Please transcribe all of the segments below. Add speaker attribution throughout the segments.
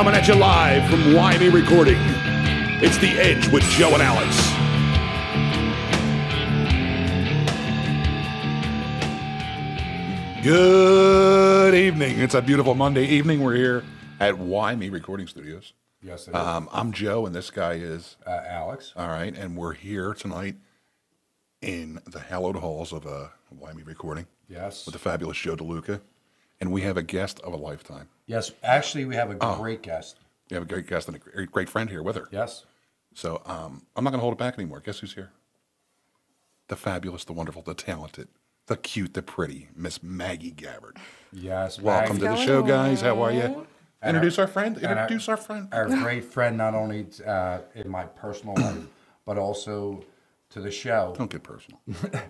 Speaker 1: Coming at you live from YB Recording. It's The Edge with Joe and Alex. Good evening. It's a beautiful Monday evening. We're here at Why Me Recording Studios.
Speaker 2: Yes, it is.
Speaker 1: Um, I'm Joe, and this guy is
Speaker 2: uh, Alex.
Speaker 1: all right, and we're here tonight in the hallowed halls of uh, Why Me Recording
Speaker 2: Yes.
Speaker 1: with the fabulous Joe DeLuca, and we have a guest of a lifetime.
Speaker 2: Yes. Actually, we have a
Speaker 1: Oh.
Speaker 2: great guest.
Speaker 1: We have a great guest and a great, great friend here with her.
Speaker 2: Yes.
Speaker 1: So um, I'm not going to hold it back anymore. Guess who's here? The fabulous, the wonderful, the talented, the cute, the pretty Miss Maggie Gabbard.
Speaker 2: Yes.
Speaker 1: Welcome to the show, guys. How are you?
Speaker 2: And
Speaker 1: Introduce our friend.
Speaker 2: and our-
Speaker 1: Introduce our friend.
Speaker 2: Our great friend, not only uh, in my personal life, but also to the show.
Speaker 1: Don't get personal.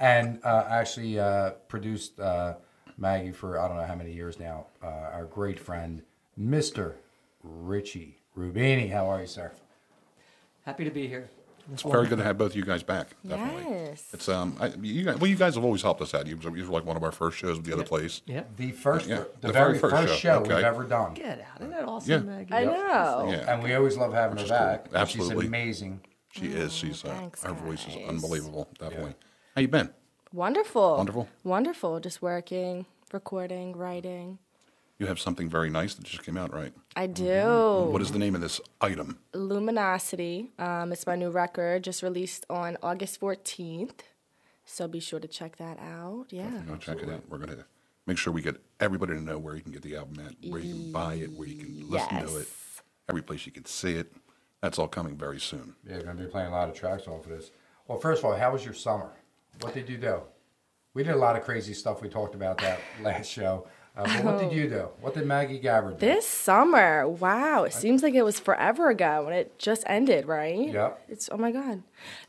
Speaker 2: And uh, actually uh, produced uh, Maggie for I don't know how many years now. Uh, our great friend, Mr. Richie Rubini. How are you, sir?
Speaker 3: Happy to be here.
Speaker 1: It's very good to have both of you guys back. Definitely.
Speaker 4: Yes.
Speaker 1: It's um, I, you guys, well, you guys have always helped us out. You, you were like one of our first shows with the other place.
Speaker 3: Yeah.
Speaker 2: The first,
Speaker 1: Yeah,
Speaker 2: the,
Speaker 1: the
Speaker 2: very,
Speaker 1: very first
Speaker 2: first,
Speaker 1: show,
Speaker 2: show,
Speaker 1: okay.
Speaker 2: we've ever done.
Speaker 3: Get out. Isn't that awesome,
Speaker 1: Yeah.
Speaker 3: Maggie?
Speaker 4: I know.
Speaker 1: Yeah.
Speaker 2: And we always love having her
Speaker 1: is cool.
Speaker 2: back. And
Speaker 1: Absolutely.
Speaker 2: She's amazing.
Speaker 1: She is. She's uh,
Speaker 4: thanks,
Speaker 1: her voice is
Speaker 4: guys.
Speaker 1: unbelievable. Definitely. How you been?
Speaker 4: Wonderful.
Speaker 1: Wonderful.
Speaker 4: Wonderful. Just working, recording, writing.
Speaker 1: You have something very nice that just came out, right?
Speaker 4: I do.
Speaker 1: Mm-hmm. What is the name of this item?
Speaker 4: Luminosity. Um, it's my new record, just released on August 14th. So be sure to check that out. Yeah.
Speaker 1: Go check it out. We're gonna make sure we get everybody to know where you can get the album at, where you can buy it, where you can listen to it, every place you can see it. That's all coming very soon.
Speaker 2: Yeah, we're going to be playing a lot of tracks off of this. Well, first of all, how was your summer? What did you do? We did a lot of crazy stuff. We talked about that last show. Uh, but what did you do? What did Maggie Gabbard do?
Speaker 4: This summer, wow, it seems like it was forever ago when it just ended, right?
Speaker 2: Yep.
Speaker 4: It's oh my god.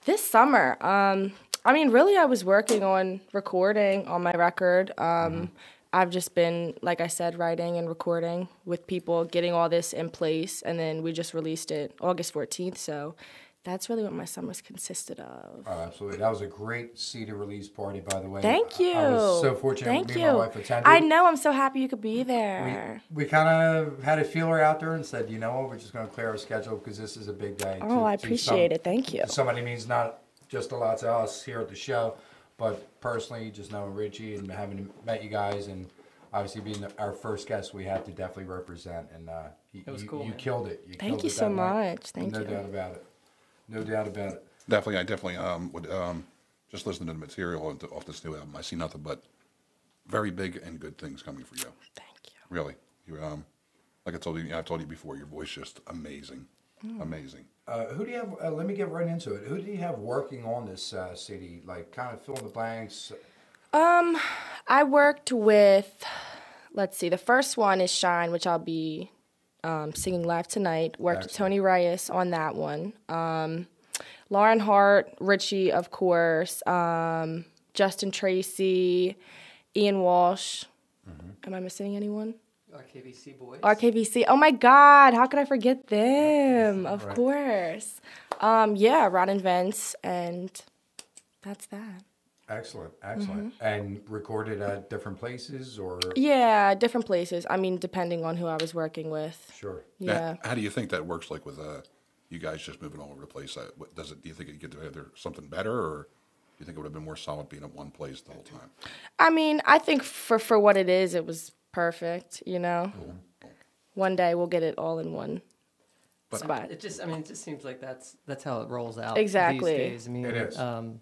Speaker 4: This summer, um, I mean, really, I was working on recording on my record. Um, I've just been, like I said, writing and recording with people, getting all this in place, and then we just released it August 14th. So that's really what my summers consisted of.
Speaker 2: Oh, absolutely. That was a great CD release party, by the way.
Speaker 4: Thank you.
Speaker 2: I was so fortunate
Speaker 4: Thank
Speaker 2: me
Speaker 4: you.
Speaker 2: my wife attended.
Speaker 4: I know. I'm so happy you could be there.
Speaker 2: We, we kind of had a feeler out there and said, you know what, we're just going to clear our schedule because this is a big day.
Speaker 4: oh, I appreciate it. Thank you.
Speaker 2: Somebody means not just a lot to us here at the show, but personally, just knowing Richie and having met you guys and obviously being our first guest, we had to definitely represent. And uh, you,
Speaker 3: It was
Speaker 2: you,
Speaker 3: cool,
Speaker 2: you
Speaker 3: man.
Speaker 2: killed it. You
Speaker 4: Thank
Speaker 2: killed
Speaker 4: you
Speaker 2: it
Speaker 4: so
Speaker 2: that night.
Speaker 4: much. Thank
Speaker 2: no
Speaker 4: you.
Speaker 2: No doubt about it. No doubt about it.
Speaker 1: Definitely, I definitely um, would um, just listen to the material off off this new album. I see nothing but very big and good things coming for you.
Speaker 4: Thank you.
Speaker 1: Really, you um, like I told you, I told you before, your voice just amazing,
Speaker 4: Mm.
Speaker 1: amazing.
Speaker 2: Uh, who do you have? Uh, let me get right into it. Who do you have working on this uh, CD? Like, kind of fill in the blanks.
Speaker 4: Um, I worked with, let's see, the first one is Shine, which I'll be um, singing live tonight. Worked with Tony Reyes on that one. Um, Lauren Hart, Richie, of course, um, Justin Tracy, Ian Walsh. Am I missing anyone?
Speaker 3: RKVC boys.
Speaker 4: RKVC. Oh my God, how could I forget them? Of course. Um, yeah, Rod and Vince, and that's that.
Speaker 2: Excellent, excellent. And recorded at different places, or
Speaker 4: Yeah, different places. I mean, depending on who I was working with.
Speaker 2: sure.
Speaker 1: Now,
Speaker 4: Yeah.
Speaker 1: how do you think that works? Like with uh, you guys just moving all over the place. Uh, what, does it? Do you think it get together something better, or do you think it would have been more solid being at one place the whole time?
Speaker 4: I mean, I think for for what it is, it was perfect. You know, one day we'll get it all in one
Speaker 1: But-
Speaker 4: spot.
Speaker 3: It just, I mean, it just seems like that's that's how it rolls out.
Speaker 4: Exactly.
Speaker 3: These days. I mean,
Speaker 2: It is.
Speaker 3: Um,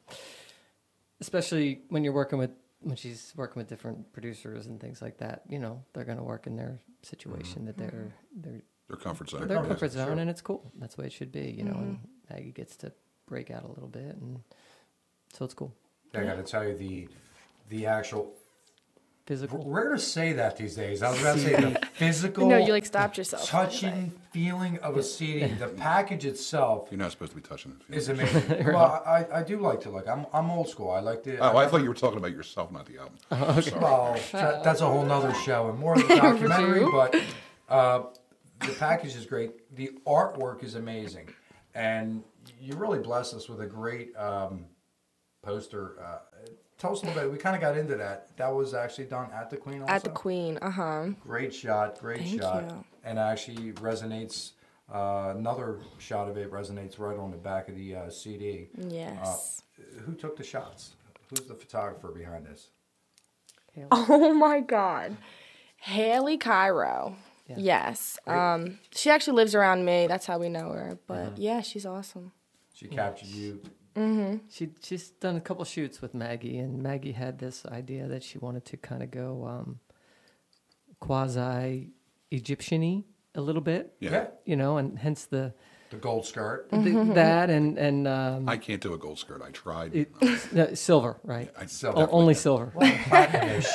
Speaker 3: especially when you're working with when she's working with different producers and things like that. You know, they're going to work in their situation mm-hmm. that they're mm-hmm. they're
Speaker 1: Their comfort zone.
Speaker 3: their oh,
Speaker 2: comfort
Speaker 3: comfort
Speaker 2: zone,
Speaker 3: zone,
Speaker 2: sure.
Speaker 3: and it's cool. That's the way it should be. You know, and mm-hmm. Maggie gets to break out a little bit, and so it's cool.
Speaker 2: I got to tell you the the actual.
Speaker 3: Physical.
Speaker 2: Rare to say that these days. I was about to say the physical.
Speaker 4: No, you like stopped yourself.
Speaker 2: touching feeling of a CD. The package itself
Speaker 1: You're not supposed to be touching it.
Speaker 2: is amazing. well, I, I do like to look. I'm I'm old school. I like to.
Speaker 1: Oh, I thought you were talking about yourself, not the album.
Speaker 2: Well, that, that's a whole nother show and more of a documentary, but uh, the package is great. The artwork is amazing. And you really bless us with a great um, poster. Uh, tell us a little bit. We kind of got into that. That was actually done at the Queen. Also?
Speaker 4: At the Queen, uh huh.
Speaker 2: Great shot, great
Speaker 4: Thank
Speaker 2: shot,
Speaker 4: you.
Speaker 2: and actually resonates. Uh, another shot of it resonates right on the back of the uh, CD.
Speaker 4: Yes.
Speaker 2: Who took the shots? Who's the photographer behind this?
Speaker 4: Oh my God. Haley Cairo.
Speaker 3: Yeah.
Speaker 4: Yes. Um, she actually lives around me. That's how we know her. But
Speaker 2: Uh-huh.
Speaker 4: yeah, she's awesome.
Speaker 2: She captured you.
Speaker 3: She she's done a couple shoots with Maggie, and Maggie had this idea that she wanted to kind of go um, quasi Egyptiany a little bit,
Speaker 1: Yeah.
Speaker 3: you know, and hence the,
Speaker 2: The gold skirt.
Speaker 3: the that and and um,
Speaker 1: I can't do a gold skirt. I tried.
Speaker 3: it, no, silver, right?
Speaker 1: I
Speaker 2: Silver.
Speaker 3: O- only silver.
Speaker 2: Platinum-ish.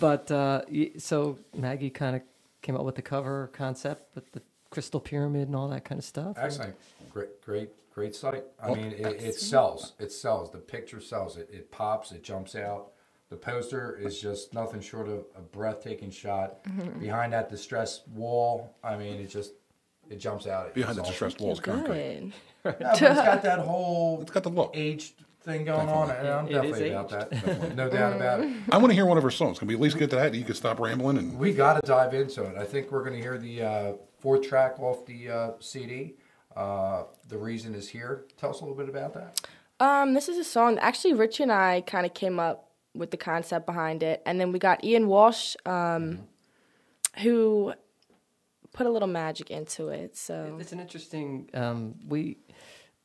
Speaker 3: But uh, so Maggie kind of came up with the cover concept with the crystal pyramid and all that kind of stuff.
Speaker 2: Excellent. Great, great, great site. I mean, it, it sells. It sells. The picture sells. It, it pops. It jumps out. The poster is just nothing short of a breathtaking shot. Behind that distressed wall, I mean, it just it jumps out.
Speaker 1: Behind the
Speaker 2: It's
Speaker 1: wall walls, concrete.
Speaker 4: Good.
Speaker 2: Yeah, but it's got that whole
Speaker 1: It's got the look.
Speaker 2: aged thing going on, and I'm
Speaker 3: It is
Speaker 2: definitely about
Speaker 3: aged.
Speaker 2: that. No doubt about it.
Speaker 1: I want to hear one of her songs. Can we at least get to that? You can stop rambling and
Speaker 2: We got to dive into it. I think we're going to hear the uh, fourth track off the uh, CD. Uh, the reason is here. Tell us a little bit about that.
Speaker 4: Um, this is a song. Actually, Rich and I kind of came up with the concept behind it, and then we got Ian Walsh, um, who put a little magic into it. So
Speaker 3: It's an interesting. Um, we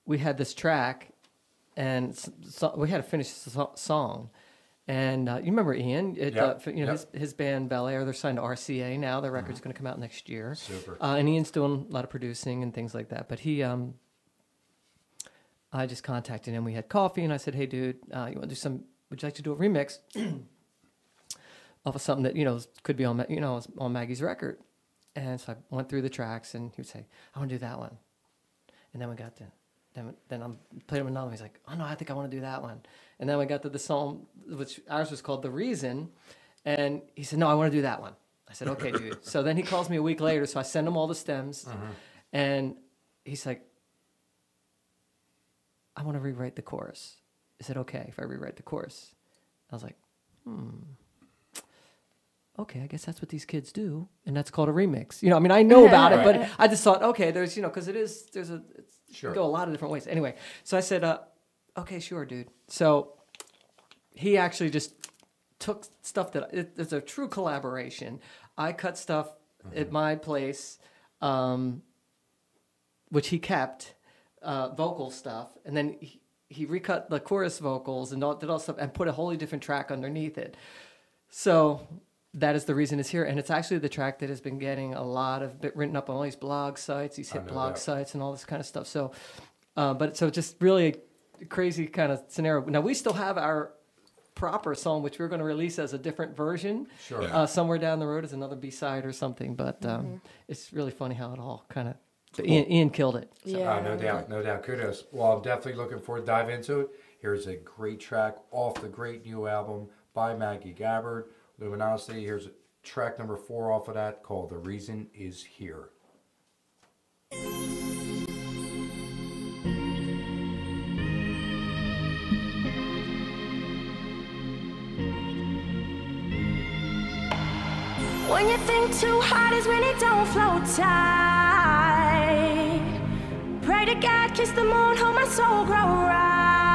Speaker 3: we had this track, and so, we had to finish the so- song. And uh, you remember Ian? It,
Speaker 2: Yep,
Speaker 3: uh, you know
Speaker 2: yep.
Speaker 3: his, his band Bel Air. They're signed to RCA now. Their record's going to come out next year.
Speaker 2: Super.
Speaker 3: Uh, and Ian's doing a lot of producing and things like that. But he, um, I just contacted him. We had coffee, and I said, "Hey, dude, uh, you want to do some? Would you like to do a remix of something that you know could be on you know on Maggie's record?" And so I went through the tracks, and he would say, "I want to do that one." And then we got to, then then I'm played him another. one. He's like, "Oh no, I think I want to do that one." And then we got to the song, which ours was called "The Reason," and he said, "No, I want to do that one." I said, "Okay, dude." so then he calls me a week later, so I send him all the stems, and he's like, "I want to rewrite the chorus." Is it okay if I rewrite the chorus? I was like, "Hmm." okay, I guess that's what these kids do, and that's called a remix. You know, I mean, I know about it, but I just thought, okay, there's, you know, because it is, there's a, it's, it
Speaker 2: Sure.
Speaker 3: go a lot of different ways. Anyway, so I said, uh, okay, sure, dude. So he actually just took stuff that it, it's a true collaboration. I cut stuff at my place, um, which he kept, uh, vocal stuff, and then he, he recut the chorus vocals and all, did all stuff and put a wholly different track underneath it. So that is the reason it's here, and it's actually the track that has been getting a lot of bit written up on all these blog sites, these hit blog
Speaker 2: that.
Speaker 3: sites, and all this kind of stuff. So, uh, but so just really a crazy kind of scenario. Now we still have our proper song, which we're going to release as a different version,
Speaker 2: Sure.
Speaker 1: Yeah.
Speaker 3: uh, somewhere down the road as another B side or something. But um, it's really funny how it all kind of. Ian, Ian killed it. So.
Speaker 4: yeah,
Speaker 2: Uh, no doubt, no doubt. Kudos. Well, I'm definitely looking forward to dive into it. Here's a great track off the great new album by Maggie Gabbard, Luminosity. Here's track number four off of that called The Reason Is Here.
Speaker 5: When you think too hard is when it don't flow tight. Pray to God, kiss the moon, hope my soul grow right.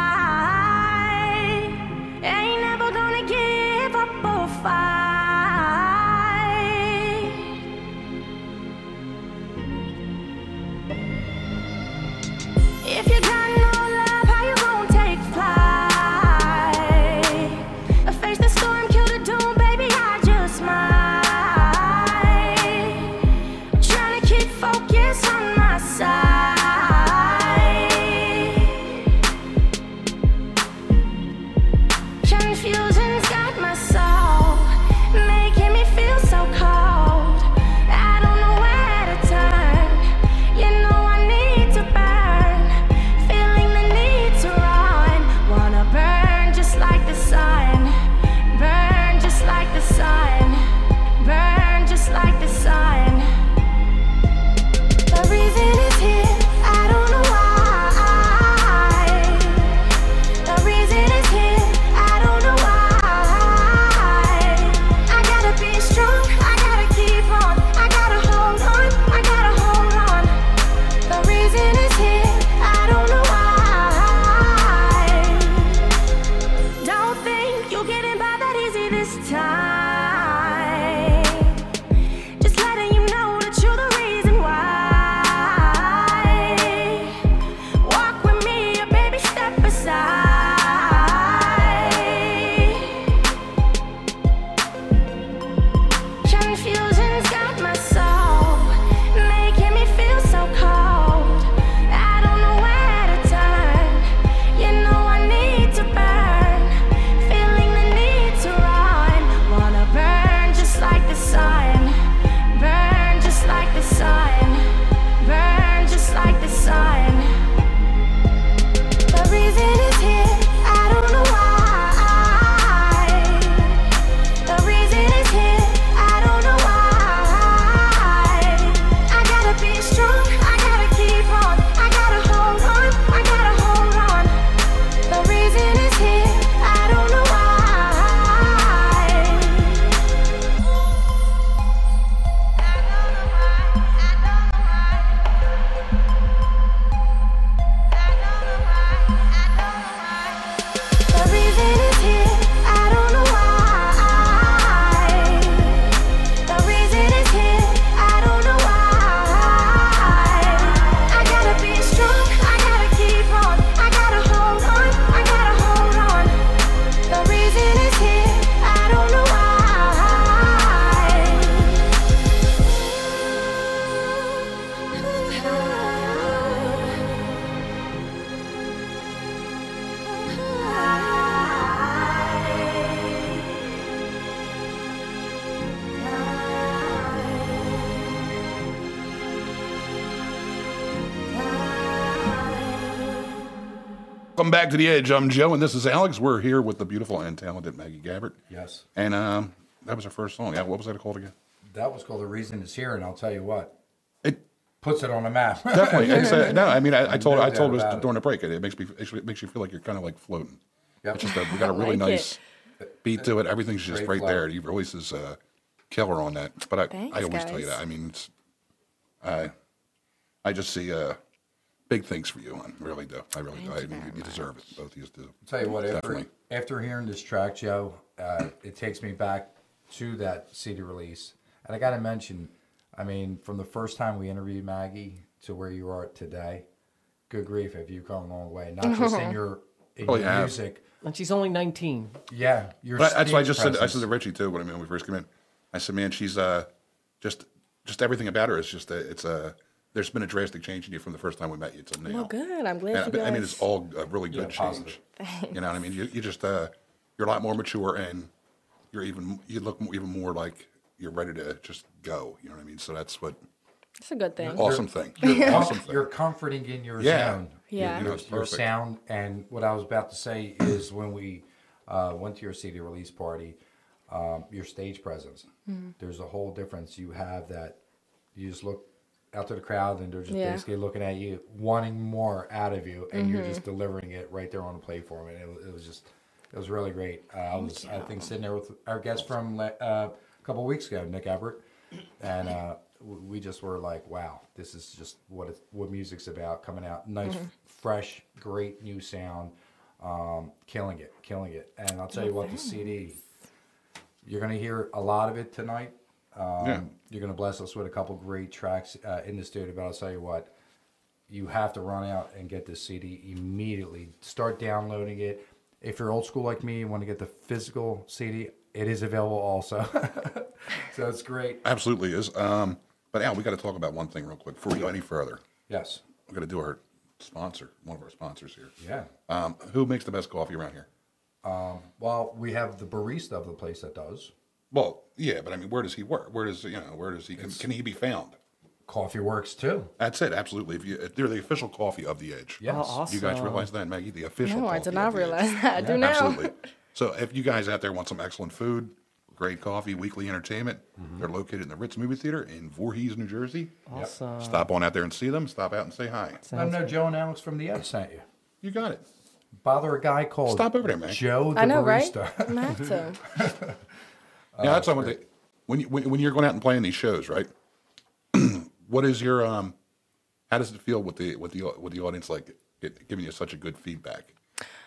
Speaker 5: The
Speaker 1: Edge. I'm Joe, and this is Alex. We're here with the beautiful and talented Maggie Gabbard.
Speaker 2: Yes.
Speaker 1: And um, that was our first song. Yeah, what was that called again?
Speaker 2: That was called The Reason Is Here, and I'll tell you what,
Speaker 1: It
Speaker 2: puts it on the map.
Speaker 1: definitely. It's, uh, no, I mean, I, I told
Speaker 2: No
Speaker 1: I told
Speaker 2: doubt
Speaker 1: us
Speaker 2: it.
Speaker 1: during the break. It, it makes me it makes you feel like you're kind of like floating.
Speaker 2: Yep.
Speaker 1: It's just a, we got a really
Speaker 4: like
Speaker 1: nice beat to it. Everything's just
Speaker 2: Great
Speaker 1: right
Speaker 2: flow.
Speaker 1: there. Your voice is uh, killer on that. But I,
Speaker 4: Thanks,
Speaker 1: I always tell you that. I mean, it's, I I just see uh, big things for you. I really do. I really do. I
Speaker 4: you
Speaker 1: mean,
Speaker 4: very
Speaker 1: you deserve it. Both of you do.
Speaker 2: tell you what, after, after hearing this track, Joe, uh, it takes me back to that CD release. And I got to mention, I mean, from the first time we interviewed Maggie to where you are today, good grief, have you come a long way? Not just in your, in
Speaker 1: Oh,
Speaker 2: your
Speaker 1: you
Speaker 2: music.
Speaker 3: And she's only 19.
Speaker 2: Yeah, your
Speaker 1: But that's why I
Speaker 2: stage
Speaker 1: just said I said to Richie too when I mean when we first came in. I said, man, she's uh just just everything about her is just a, it's a there's been a drastic change in you from the first time we met you to now.
Speaker 4: Well, good. I'm glad
Speaker 1: And
Speaker 4: you
Speaker 1: I,
Speaker 4: guys.
Speaker 1: I mean, it's all a really good
Speaker 2: Yeah, positive.
Speaker 1: change. You know what I mean? You, you just uh you're a lot more mature and you're even you look even more like you're ready to just go. You know what I mean? So that's what
Speaker 4: It's a good thing.
Speaker 1: awesome thing.
Speaker 2: You're,
Speaker 1: awesome thing.
Speaker 2: you're comforting in your
Speaker 1: Yeah.
Speaker 2: zone.
Speaker 4: Yeah.
Speaker 1: You
Speaker 2: Your, your sound. And what I was about to say is when we uh, went to your CD release party, um, your stage presence.
Speaker 4: Mm-hmm.
Speaker 2: There's a whole difference. You have that. You just look out to the crowd, and they're just
Speaker 4: Yeah.
Speaker 2: basically looking at you, wanting more out of you, and you're
Speaker 4: Mm-hmm.
Speaker 2: just delivering it right there on the platform. And it, was- it was just, it was really great. Uh, I was, I think, sitting there with our guest from uh, a couple weeks ago, Nick Everett, and uh, we just were like, "Wow, this is just what it's, what music's about." Coming out, nice, fresh, great new sound, um, killing it, killing it. And I'll tell you what, the CD, you're gonna hear a lot of it tonight. Um,
Speaker 1: Yeah.
Speaker 2: You're gonna bless us with a couple great tracks uh, in the studio, but I'll tell you what, you have to run out and get this CD immediately. Start downloading it. If you're old school like me, you want to get the physical CD, it is available also. so it's great.
Speaker 1: Absolutely is. Um, but Al, we got to talk about one thing real quick before we go any further.
Speaker 2: Yes.
Speaker 1: We're going to do our sponsor, one of our sponsors here.
Speaker 2: Yeah.
Speaker 1: Um, who makes the best coffee around here?
Speaker 2: Well, we have the barista of the place that does.
Speaker 1: Well, yeah, but I mean, where does he work? Where does you know? Where does he? Can, can he be found?
Speaker 2: Coffee Works too.
Speaker 1: That's it. Absolutely. If you, if they're the official coffee of the Edge.
Speaker 2: Yes.
Speaker 3: Oh, awesome.
Speaker 1: You guys realize that, Maggie? The official.
Speaker 4: No, I
Speaker 1: coffee
Speaker 4: did not
Speaker 1: of the Edge.
Speaker 4: realize that. I do now.
Speaker 1: Absolutely. So, if you guys out there want some excellent food, great coffee, weekly entertainment,
Speaker 2: Mm-hmm.
Speaker 1: they're located in the Ritz Movie Theater in Voorhees, New Jersey.
Speaker 3: Awesome.
Speaker 1: Stop on out there and see them. Stop out and say hi.
Speaker 2: Let them
Speaker 3: Sounds
Speaker 2: know Joe and Alex from the Edge sent you.
Speaker 1: You got it.
Speaker 2: Bother a guy called
Speaker 1: Stop over there, man.
Speaker 2: Joe the
Speaker 4: I know, right?
Speaker 2: barista.
Speaker 4: I'm gonna have to.
Speaker 1: Yeah, that's what they, when you when, when you're going out and playing these shows, right? what is your um? How does it feel with the with the with the audience like get, giving you such a good feedback?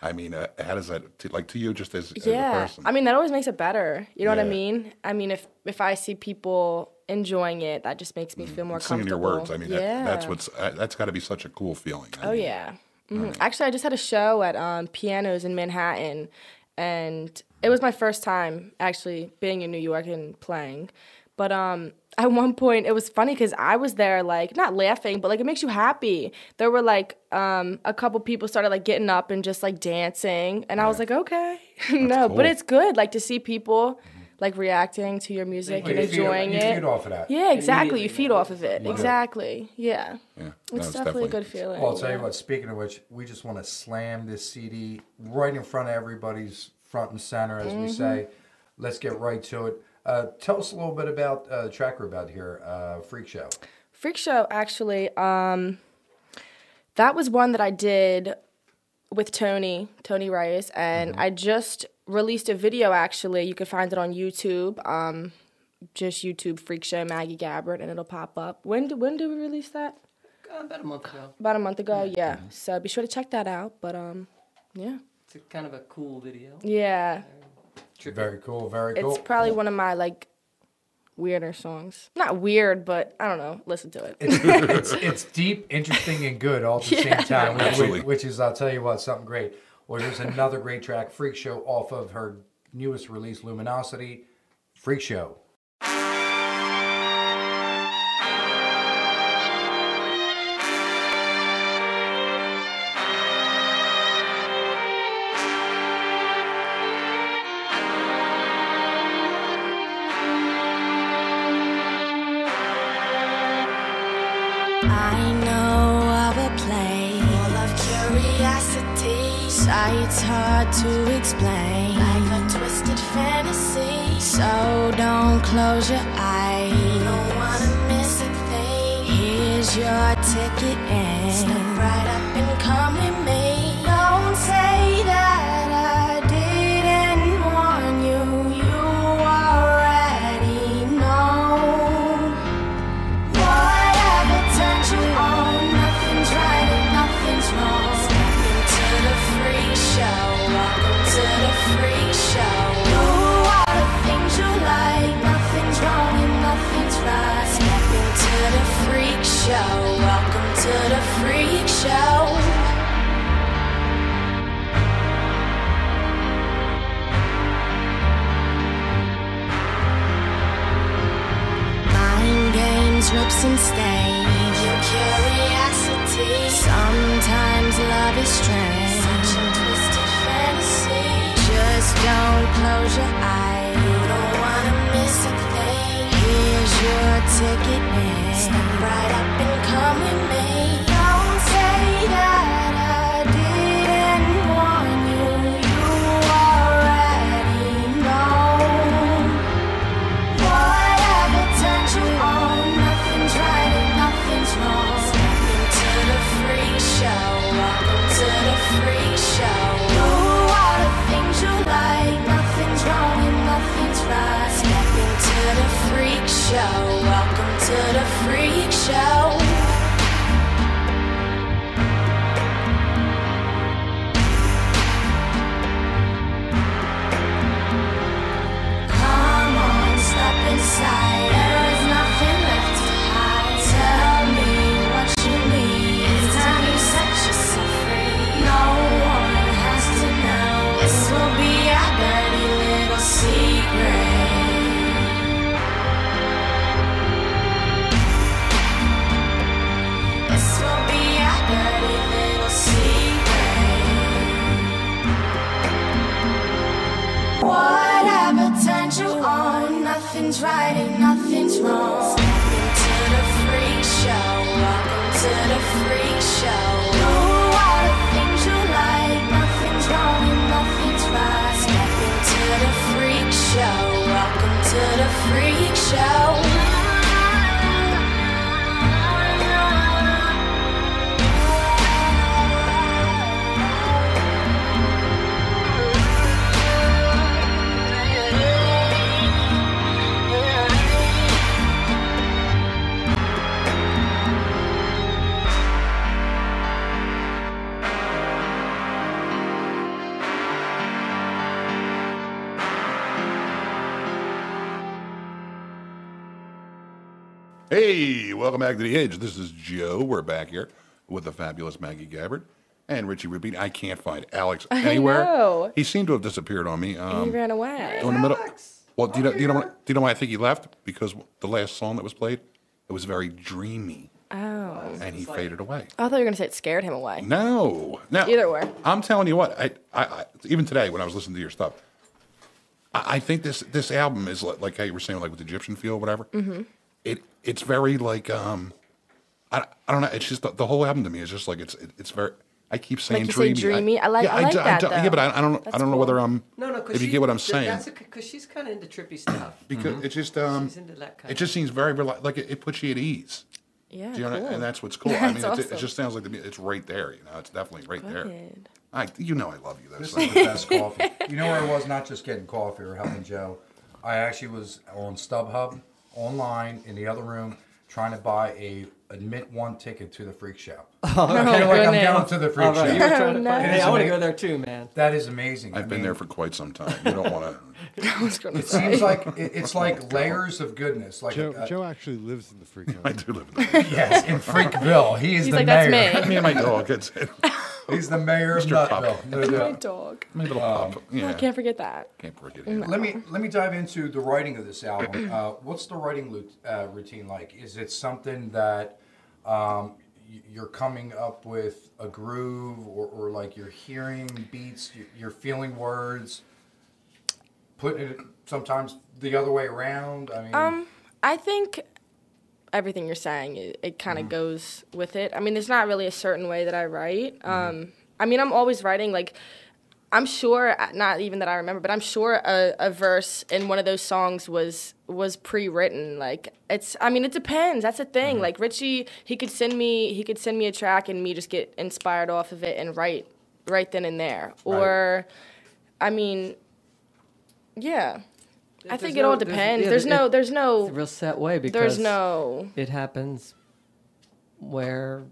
Speaker 1: I mean, uh, how does that to, like to you just as, as a
Speaker 4: Yeah,
Speaker 1: person?
Speaker 4: I mean that always makes it better. You know what I mean? I mean if if I see people enjoying it, that just makes me feel more
Speaker 1: singing your words. I mean,
Speaker 4: yeah.
Speaker 1: that, that's what's uh, that's got to be such a cool feeling. I
Speaker 4: Oh
Speaker 1: mean,
Speaker 4: yeah. Mhm. Actually, I just had a show at um, Pianos in Manhattan, and it was my first time actually being in New York and playing. But um, at one point, it was funny because I was there, like not laughing, but like it makes you happy. There were like um, a couple people started like getting up and just like dancing, and I was like, okay, no,
Speaker 1: cool.
Speaker 4: but it's good like to see people like reacting to your music and
Speaker 2: You feed-
Speaker 4: enjoying
Speaker 2: you
Speaker 4: it.
Speaker 2: feed off of that.
Speaker 4: Yeah, exactly. You feed off of it. Exactly. Yeah.
Speaker 1: Yeah, no,
Speaker 4: It's definitely a good feeling.
Speaker 2: Well, I'll tell you
Speaker 4: yeah.
Speaker 2: what, speaking of which, we just want to slam this CD right in front of everybody's front and center, as
Speaker 4: Mm-hmm.
Speaker 2: we say. Let's get right to it. Uh, tell us a little bit about uh, the track we're about here, uh, Freak Show.
Speaker 4: Freak Show actually, um, that was one that I did with Tony, Tony Rice, and I just released a video actually. You can find it on YouTube. Um, just YouTube Freak Show Maggie Gabbard and it'll pop up. When did when did we release that?
Speaker 3: Uh, about a month ago.
Speaker 4: About a month ago, yeah. So be sure to check that out. But um yeah.
Speaker 3: It's a kind of a cool video.
Speaker 4: Yeah.
Speaker 2: Very cool, very cool.
Speaker 4: It's probably one of my like weirder songs. Not weird, but I don't know. Listen to it.
Speaker 2: it's, it's deep, interesting, and good all at the same time, which,
Speaker 1: Absolutely.
Speaker 2: which is, I'll tell you what, something great. Well, here's another great track, Freak Show, off of her newest release, Luminosity. Freak Show.
Speaker 5: Close your on, nothing's right
Speaker 1: Hey, welcome back to the Edge. This is Joe. We're back here with the fabulous Maggie Gabbard and Richie Rubin. I can't find Alex anywhere.
Speaker 5: know.
Speaker 1: He seemed to have disappeared on me.
Speaker 5: He
Speaker 1: Um,
Speaker 5: ran away.
Speaker 1: in the middle. Well, do you know? Do you know? what- Do you know why I think he left? Because the last song that was played, it was very dreamy,
Speaker 5: Oh.
Speaker 1: and he faded away.
Speaker 5: I thought you were gonna say it scared him away.
Speaker 1: No, no.
Speaker 5: Either way.
Speaker 1: I'm telling you what. I, I, I even today when I was listening to your stuff, I, I think this this album is like, like how you were saying, like with the Egyptian feel, whatever. Mm-hmm. It it's very like um, I, I don't know. It's just the, the whole album to me is just like it's it, it's very. I keep saying
Speaker 5: you say
Speaker 1: dreamy.
Speaker 5: dreamy? I like- I like
Speaker 1: do-
Speaker 5: that,
Speaker 1: do- Yeah, but I, I don't. I don't know
Speaker 5: cool.
Speaker 1: whether I'm.
Speaker 3: No, no, because
Speaker 1: If you get what I'm saying,
Speaker 3: because she's kind of into trippy stuff.
Speaker 1: because it's just um,
Speaker 3: She's into that kind
Speaker 1: it
Speaker 3: of-
Speaker 1: just seems very rela- like it, it puts you at ease.
Speaker 5: Yeah,
Speaker 1: Do you know,
Speaker 5: cool.
Speaker 1: and that's what's cool. I mean,
Speaker 5: That's
Speaker 1: it, it just sounds like the, it's right there. You know, it's definitely right there.
Speaker 5: Good.
Speaker 1: I, you know, I love you.
Speaker 2: This
Speaker 1: That's
Speaker 2: is the best coffee. You know where I was? Not just getting coffee or helping Joe. I actually was on StubHub online in the other room trying to buy a admit one ticket to the freak show. I feel like I'm
Speaker 5: goodness.
Speaker 2: going to the freak
Speaker 3: All right,
Speaker 2: show.
Speaker 3: you were to
Speaker 5: No.
Speaker 3: hey, I want to go there too, man.
Speaker 2: That is amazing.
Speaker 1: I've
Speaker 2: I
Speaker 1: been there for quite some time. You don't want to.
Speaker 5: I was gonna
Speaker 2: It
Speaker 5: say.
Speaker 2: seems like it- it's like layers of goodness. Like
Speaker 6: Joe,
Speaker 2: uh,
Speaker 6: Joe actually lives in the freak
Speaker 1: I do live in there.
Speaker 2: yes, in Freakville, he is
Speaker 5: He's
Speaker 2: the
Speaker 5: like,
Speaker 2: mayor.
Speaker 5: that's me.
Speaker 1: Me and my dog. It's it.
Speaker 2: He's the mayor of
Speaker 1: Mr. Pup.
Speaker 2: Nutville. No
Speaker 5: My
Speaker 2: doubt.
Speaker 5: dog.
Speaker 1: My little pup. Yeah.
Speaker 5: I can't forget that.
Speaker 1: Can't forget it.
Speaker 2: Let me let me dive into the writing of this album. Uh, what's the writing lu- uh, routine like? Is it something that um, y- you're coming up with a groove, or, or like you're hearing beats, you- you're feeling words, putting it sometimes the other way around? I mean,
Speaker 5: Um, I think everything you're saying it, it kind of goes with it. I mean, there's not really a certain way that I write. Um,
Speaker 4: I mean, I'm always writing like. I'm sure, uh, not even that I remember, but I'm sure a, a verse in one of those songs was was pre-written. Like it's, I mean, it depends. That's the thing. Like Richie, he could send me, he could send me a track and me just get inspired off of it and write right then and there. Or, I mean, yeah. I think it
Speaker 3: no-
Speaker 4: all
Speaker 3: there's-
Speaker 4: depends.
Speaker 3: yeah,
Speaker 4: There's
Speaker 3: it-
Speaker 4: no, there's
Speaker 3: It's
Speaker 4: no,
Speaker 3: a real set way because
Speaker 4: there's no,
Speaker 3: it happens where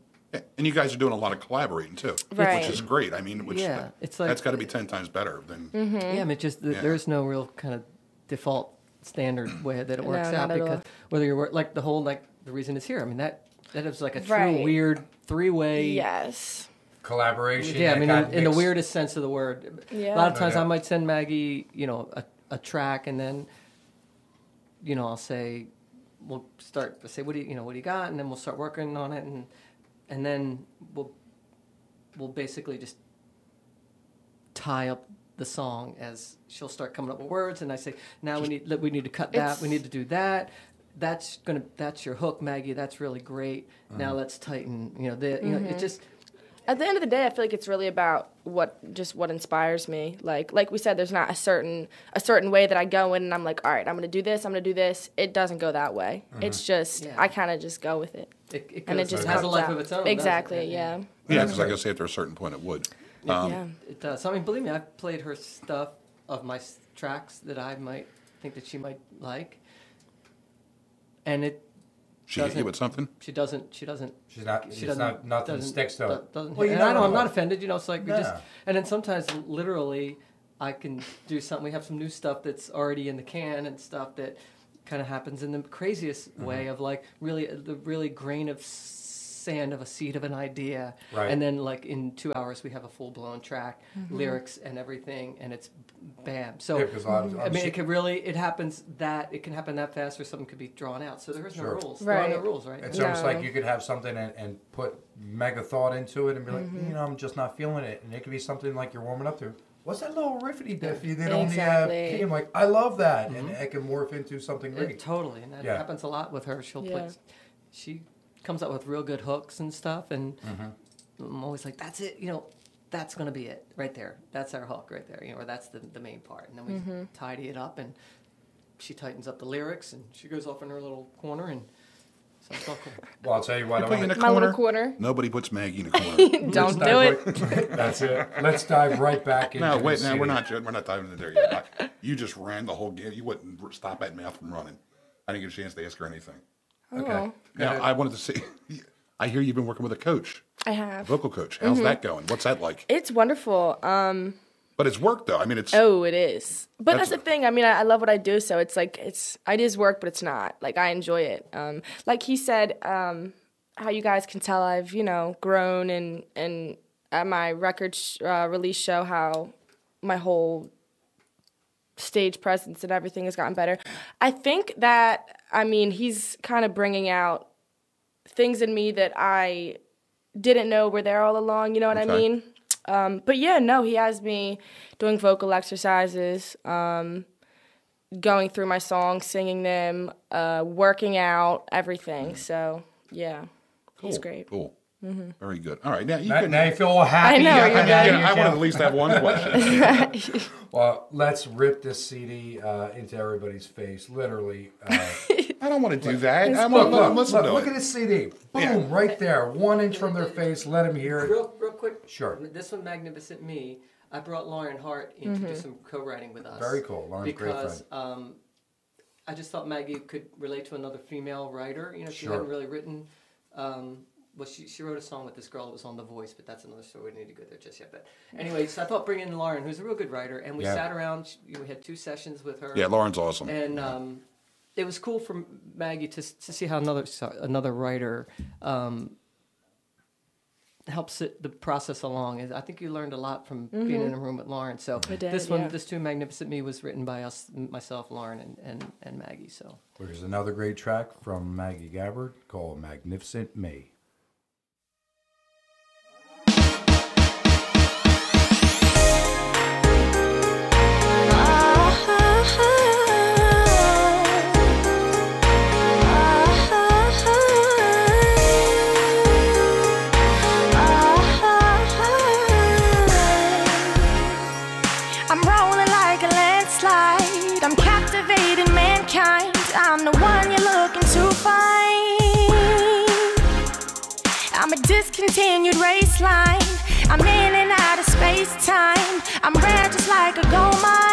Speaker 1: And you guys are doing a lot of collaborating too,
Speaker 4: Right.
Speaker 1: which is great. I mean, which
Speaker 3: Yeah, it's like-
Speaker 1: that's got to be ten times better than.
Speaker 4: Mm-hmm.
Speaker 3: yeah, I mean, just
Speaker 1: Yeah.
Speaker 3: there's no real kind of default standard way that it works
Speaker 4: No,
Speaker 3: out
Speaker 4: not at all.
Speaker 3: because whether you're like the whole like the reason it's here. I mean that that is like a true
Speaker 4: Right.
Speaker 3: weird three way.
Speaker 4: yes.
Speaker 2: Collaboration.
Speaker 3: Yeah, I mean, in, in the weirdest sense of the word.
Speaker 4: Yeah.
Speaker 3: A lot of times
Speaker 2: Yeah.
Speaker 3: I might send Maggie, you know, a, a track, and then, you know, I'll say, we'll start. I'll say, what do you, you know, what do you got? And then we'll start working on it, and and then we'll we'll basically just tie up the song as she'll start coming up with words, and I say, now we need we need to cut that, we need to do that. That's gonna that's your hook, Maggie. That's really great. Now let's tighten. You know, the you know
Speaker 4: Mm-hmm.
Speaker 3: it just.
Speaker 4: At the end of the day, I feel like it's really about what just what inspires me. Like like we said, there's not a certain a certain way that I go in and I'm like, all right, I'm gonna do this, I'm gonna do this. It doesn't go that way. It's just
Speaker 3: Yeah.
Speaker 4: I kind of just go with it,
Speaker 3: It, it
Speaker 4: and it just
Speaker 3: has a life
Speaker 4: out.
Speaker 3: of its own. doesn't it?
Speaker 4: Exactly. Yeah.
Speaker 1: Yeah, because like I say, after a certain point, it would. Um,
Speaker 4: yeah.
Speaker 3: It does. I mean, believe me, I've played her stuff of my s- tracks that I might think that she might like, and it
Speaker 1: She hit you
Speaker 3: doesn't-
Speaker 1: with something.
Speaker 3: she doesn't she doesn't
Speaker 2: She's not.
Speaker 3: she
Speaker 2: It's
Speaker 3: doesn't
Speaker 2: not. Nothing
Speaker 3: doesn't,
Speaker 2: sticks to
Speaker 3: do-
Speaker 2: it.
Speaker 3: Doesn't
Speaker 2: Well, you
Speaker 3: and I know I'm not offended. You know, it's like we just and then sometimes literally I can do something. We have some new stuff that's already in the can and stuff that kind of happens in the craziest
Speaker 2: Mm-hmm.
Speaker 3: way of like really the really grain of sand of a seed of an idea
Speaker 2: Right.
Speaker 3: and then like in two hours we have a full-blown track lyrics and everything and it's bam so
Speaker 2: Yeah, 'cause a lot of-
Speaker 3: i mean it could really it happens that it can happen that fast or something could be drawn out so there is no
Speaker 2: Sure.
Speaker 3: rules there are no
Speaker 4: Right.
Speaker 3: rules right
Speaker 2: It's almost like you could have something and, and put mega thought into it and be like,
Speaker 4: Mm-hmm.
Speaker 2: you know, I'm just not feeling it. And it could be something like you're warming up to. What's that little riffity diff you did on the uh,
Speaker 4: Exactly.
Speaker 2: key? I'm like, I love that. And it can morph into something
Speaker 3: It, totally, and that
Speaker 2: Yeah.
Speaker 3: happens a lot with her. She'll
Speaker 4: Yeah.
Speaker 3: put, she comes up with real good hooks and stuff, and
Speaker 2: Mm-hmm.
Speaker 3: I'm always like, "That's it," you know, that's gonna be it right there. That's our hook right there, you know, or that's the the main part, and then we
Speaker 4: Mm-hmm.
Speaker 3: tidy it up, and she tightens up the lyrics, and she goes off in her little corner, and so cool.
Speaker 2: Well, I'll tell you what. I
Speaker 1: Put you in
Speaker 2: wanna-
Speaker 1: a
Speaker 4: My little
Speaker 1: corner.
Speaker 4: corner.
Speaker 1: Nobody puts Maggie in a corner.
Speaker 4: Don't do it.
Speaker 2: right- That's it. Let's dive right back into
Speaker 1: no,
Speaker 2: the
Speaker 1: wait, no, we're not. We're not diving into there yet. I- you just ran the whole game. You wouldn't stop that mouth from running. I didn't get a chance to ask her anything.
Speaker 2: Okay.
Speaker 4: Oh.
Speaker 1: Now, I wanted to see. I hear you've been working with a coach,
Speaker 4: I have.
Speaker 1: vocal coach. How's
Speaker 4: Mm-hmm.
Speaker 1: that going? What's that like?
Speaker 4: It's wonderful. Um,
Speaker 1: But it's work though. I mean, it's
Speaker 4: oh, it is. But that's,
Speaker 1: That's-
Speaker 4: the thing. I mean, I, I love what I do, so it's like it's it is work, but it's not. Like I enjoy it. Um, like he said, um, how you guys can tell I've you know grown and and at my record sh- uh, release show how my whole stage presence and everything has gotten better. I think that I mean he's kind of bringing out things in me that I didn't know were there all along. You know what I mean? Um, but yeah, no, he has me doing vocal exercises, um, going through my songs, singing them, uh, working out, everything. So yeah, he's great.
Speaker 1: Cool. Very good. All right, now you
Speaker 2: Now,
Speaker 1: can.
Speaker 2: now you feel all happy.
Speaker 4: I know,
Speaker 2: Yeah,
Speaker 4: you're
Speaker 2: now
Speaker 4: good.
Speaker 2: you
Speaker 1: I want to at least have one question.
Speaker 2: Well, let's rip this CD uh, into everybody's face, literally. Uh,
Speaker 1: I don't want to do that. I'm
Speaker 2: look,
Speaker 1: not
Speaker 2: look,
Speaker 1: listen
Speaker 2: look,
Speaker 1: to
Speaker 2: look
Speaker 1: it.
Speaker 2: at this CD. Boom,
Speaker 1: Yeah.
Speaker 2: right there. One inch from their face. Let them hear it.
Speaker 3: Real, real quick.
Speaker 2: Sure.
Speaker 3: This one, Magnificent Me. I brought Lauren Hart in to do some co-writing with us.
Speaker 2: Very cool. Lauren's a great
Speaker 3: because um, I just thought Maggie could relate to another female writer. You know, she
Speaker 2: Sure.
Speaker 3: hadn't really written. Um, well, she, she wrote a song with this girl that was on The Voice, but that's another story. We don't need to go there just yet. But anyway, so I thought bring in Lauren, who's a real good writer, and we
Speaker 2: Yeah.
Speaker 3: sat around. she- We had two sessions with her.
Speaker 1: Yeah, Lauren's awesome.
Speaker 3: and um, it was cool for Maggie to to see how another another writer um, helps it, the process along. And I think you learned a lot from being in a room with Lauren. So
Speaker 4: did,
Speaker 3: this one,
Speaker 4: yeah.
Speaker 3: this too magnificent me, was written by us, myself, Lauren, and and, and Maggie. So
Speaker 2: There's another great track from Maggie Gabbard called Magnificent Me.
Speaker 5: Discontinued race line. I'm in and out of space time. I'm red just like a gold mine.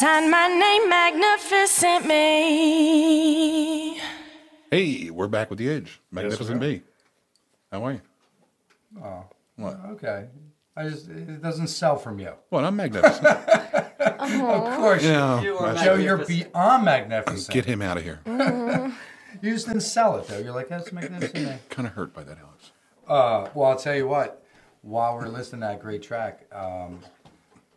Speaker 5: Sign my name, magnificent me.
Speaker 1: Hey, we're back with the Edge. Magnificent
Speaker 2: sir.
Speaker 1: me. How are you?
Speaker 2: Oh,
Speaker 1: What?
Speaker 2: okay. I just it doesn't sell from you.
Speaker 1: Well, I'm magnificent.
Speaker 2: Of course,
Speaker 1: yeah,
Speaker 3: You are
Speaker 1: that's-
Speaker 2: Joe, you're beyond magnificent.
Speaker 1: get him out of here.
Speaker 2: You just didn't sell it though. You're like that's magnificent. man."
Speaker 1: kind of hurt by that, Alex.
Speaker 2: Uh, well, I'll tell you what. While we're listening to that great track, um,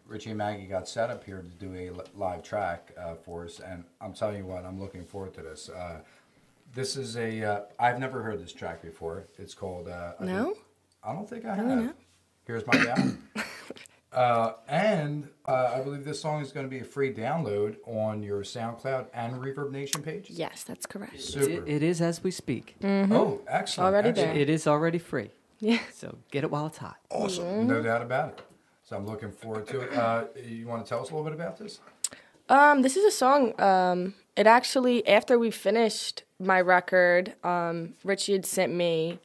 Speaker 2: Richie and Maggie got set up here to do a live track uh, for us, and I'm telling you what, I'm looking forward to this. Uh, this is a uh, I've never heard this track before. It's called. Uh, I
Speaker 4: No?
Speaker 2: think- I don't think I have. Here's my album. uh, and uh, I believe this song is going to be a free download on your SoundCloud and Reverb Nation page.
Speaker 4: Yes, that's correct.
Speaker 2: Super.
Speaker 3: It, it is as we speak.
Speaker 2: Oh, excellent.
Speaker 4: Already
Speaker 2: excellent.
Speaker 4: there.
Speaker 3: It is already free.
Speaker 4: Yeah.
Speaker 3: So get it while it's hot.
Speaker 2: Awesome. No doubt about it. So I'm looking forward to it. Uh, you want to tell us a little bit about this?
Speaker 4: Um, this is a song. Um, it actually after we finished my record, um, Richie had sent me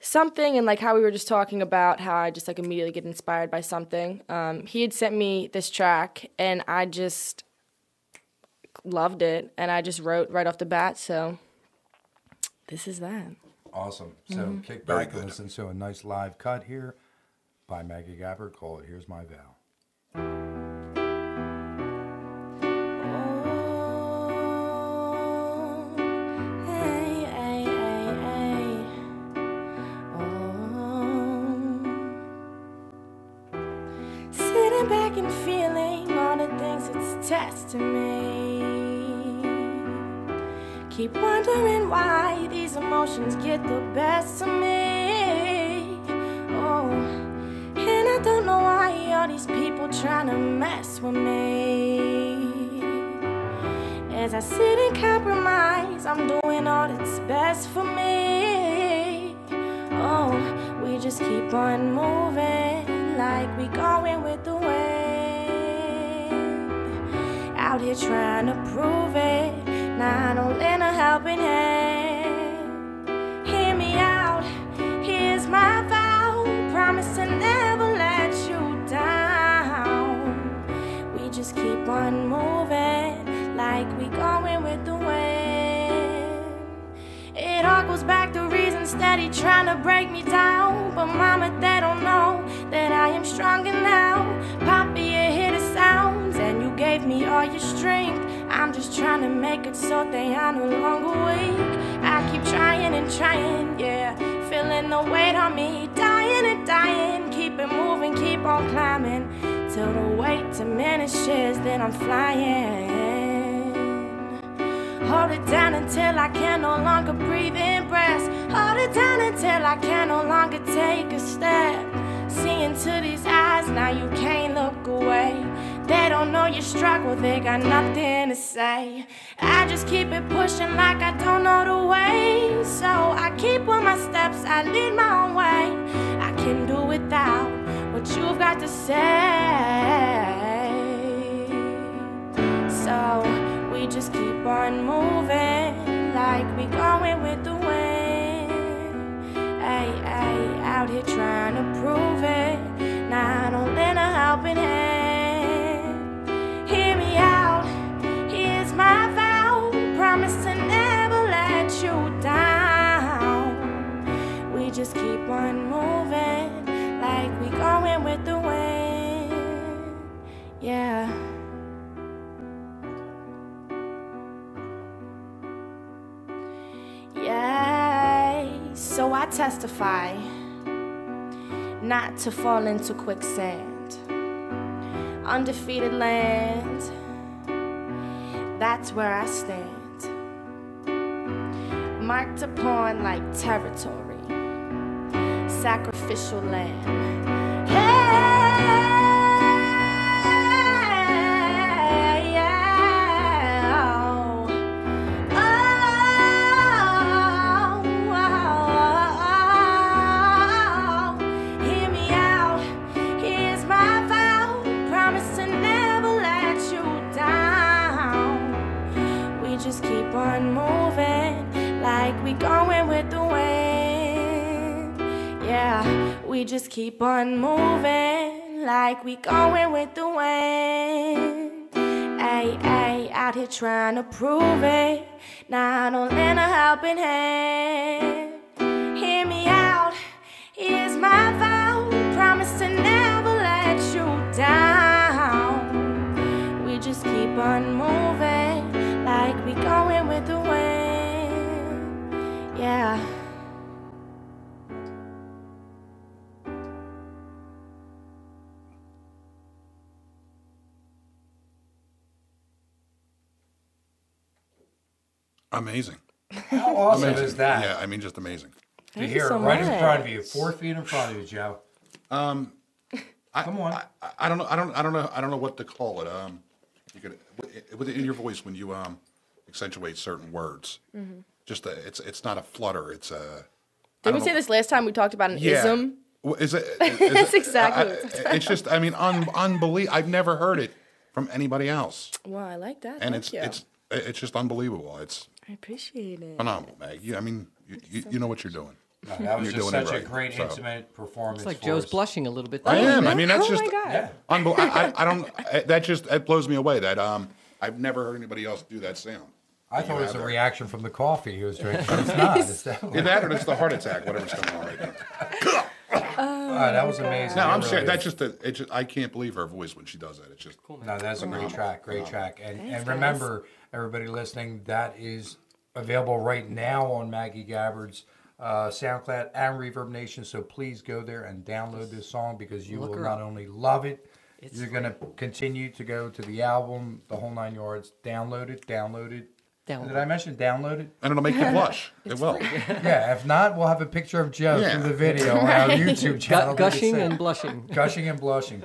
Speaker 4: something and like how we were just talking about how I just like immediately get inspired by something. Um, he had sent me this track and I just loved it and I just wrote right off the bat. So this is that.
Speaker 2: Awesome. So
Speaker 4: Mm-hmm.
Speaker 2: kick back and listen to a nice live cut here by Maggie Gabbard called Here's My Vow.
Speaker 5: Back and feeling all the things it's testing me. Keep wondering why these emotions get the best of me. I don't know why all these people trying to mess with me. As I sit and compromise, I'm doing all that's best for me. Oh, we just keep on moving like we going with the wind. Out here trying to prove it, not on lend a helping hand. Steady trying to break me down. But mama, they don't know that I am stronger now. Papa, you hear the sounds and you gave me all your strength. I'm just trying to make it so they are no longer weak. I keep trying and trying, yeah. Feeling the weight on me, dying and dying. Keep it moving, keep on climbing. Till the weight diminishes, then I'm flying. Hold it down until I can no longer breathe in breaths. Hold it down until I can no longer take a step. See into these eyes, now you can't look away. They don't know your struggle, they got nothing to say. I just keep it pushing like I don't know the way. So I keep with my steps, I lead my own way. I can do without what you've got to say. So we just keep on moving like we going with the here trying to prove it. Now I don't on lend a helping hand. Hear me out, here's my vow. Promise to never let you down. We just keep on moving like we going with the wind. Yeah. Yay. So I testify not to fall into quicksand. Undefeated land, that's where I stand. Marked upon like territory, sacrificial lamb. We just keep on moving like we going with the wind. Ay, ay, out here trying to prove it. now don't on lend a helping hand. Hear me out. Here's my vow. Promise to never let you down. We just keep on moving
Speaker 1: Amazing.
Speaker 2: How awesome
Speaker 1: amazing.
Speaker 2: is that?
Speaker 1: Yeah, I mean, just amazing.
Speaker 2: To
Speaker 4: Thank you
Speaker 2: hear it
Speaker 4: so
Speaker 2: right in front of you, four feet in front of you, Joe.
Speaker 1: Um, I,
Speaker 2: Come on.
Speaker 1: I, I don't know. I don't. I don't know. I don't know what to call it. Um, you could within your voice when you um accentuate certain words.
Speaker 4: Mm-hmm.
Speaker 1: Just a, it's it's not a flutter. It's a.
Speaker 4: Did we say this last time we talked about an
Speaker 1: Yeah.
Speaker 4: ism?
Speaker 1: Well, Is it? Is
Speaker 4: That's
Speaker 1: it-
Speaker 4: exactly
Speaker 1: I-
Speaker 4: what it's
Speaker 1: I- it's just. I mean, un, unbelievable. I've never heard it from anybody else,
Speaker 4: Well, I like that.
Speaker 1: and
Speaker 4: Thank
Speaker 1: it's
Speaker 4: you.
Speaker 1: it's it's just unbelievable. It's
Speaker 4: I appreciate it.
Speaker 1: phenomenal, Mag. You, I mean, you, you, you know what you're doing.
Speaker 2: No, that was
Speaker 1: You're
Speaker 2: just
Speaker 1: doing it
Speaker 2: such a
Speaker 1: right,
Speaker 2: great,
Speaker 1: so.
Speaker 2: intimate performance.
Speaker 3: It's like
Speaker 2: for
Speaker 3: Joe's
Speaker 2: us.
Speaker 3: blushing a little bit.
Speaker 1: I am. I mean, that's
Speaker 4: oh
Speaker 1: just.
Speaker 4: my god.
Speaker 2: Yeah.
Speaker 1: Unbel- I, I, I don't. I- That just that blows me away. That um, I've never heard anybody else do that sound.
Speaker 2: I thought it was
Speaker 1: have
Speaker 2: a reaction from the coffee he was drinking. but It's not. It's definitely-
Speaker 1: Either that or it's the heart attack, whatever's going on right now.
Speaker 2: Ah, that was amazing.
Speaker 1: No,
Speaker 2: It
Speaker 1: I'm
Speaker 2: really
Speaker 1: serious.
Speaker 2: is.
Speaker 1: That's just a, it just I can't believe her voice when she does that. It's just
Speaker 2: No, that's a great track. Great track. And
Speaker 4: Thanks,
Speaker 2: and
Speaker 4: guys.
Speaker 2: remember, everybody listening, that is available right now on Maggie Gabbard's uh, SoundCloud and Reverb Nation. So please go there and download this song because you
Speaker 3: Look
Speaker 2: will not
Speaker 3: up.
Speaker 2: only love it,
Speaker 3: It's
Speaker 2: you're going to continue to go to the album, the whole nine yards, download it, download it.
Speaker 3: Download.
Speaker 2: Did I mention download it?
Speaker 1: and it'll make you blush. it will.
Speaker 2: Yeah. If not, we'll have a picture of Joe
Speaker 1: Yeah.
Speaker 2: from the video on our YouTube
Speaker 3: Gu-
Speaker 2: channel.
Speaker 3: gushing
Speaker 2: Like I said.
Speaker 3: and blushing.
Speaker 2: gushing and blushing.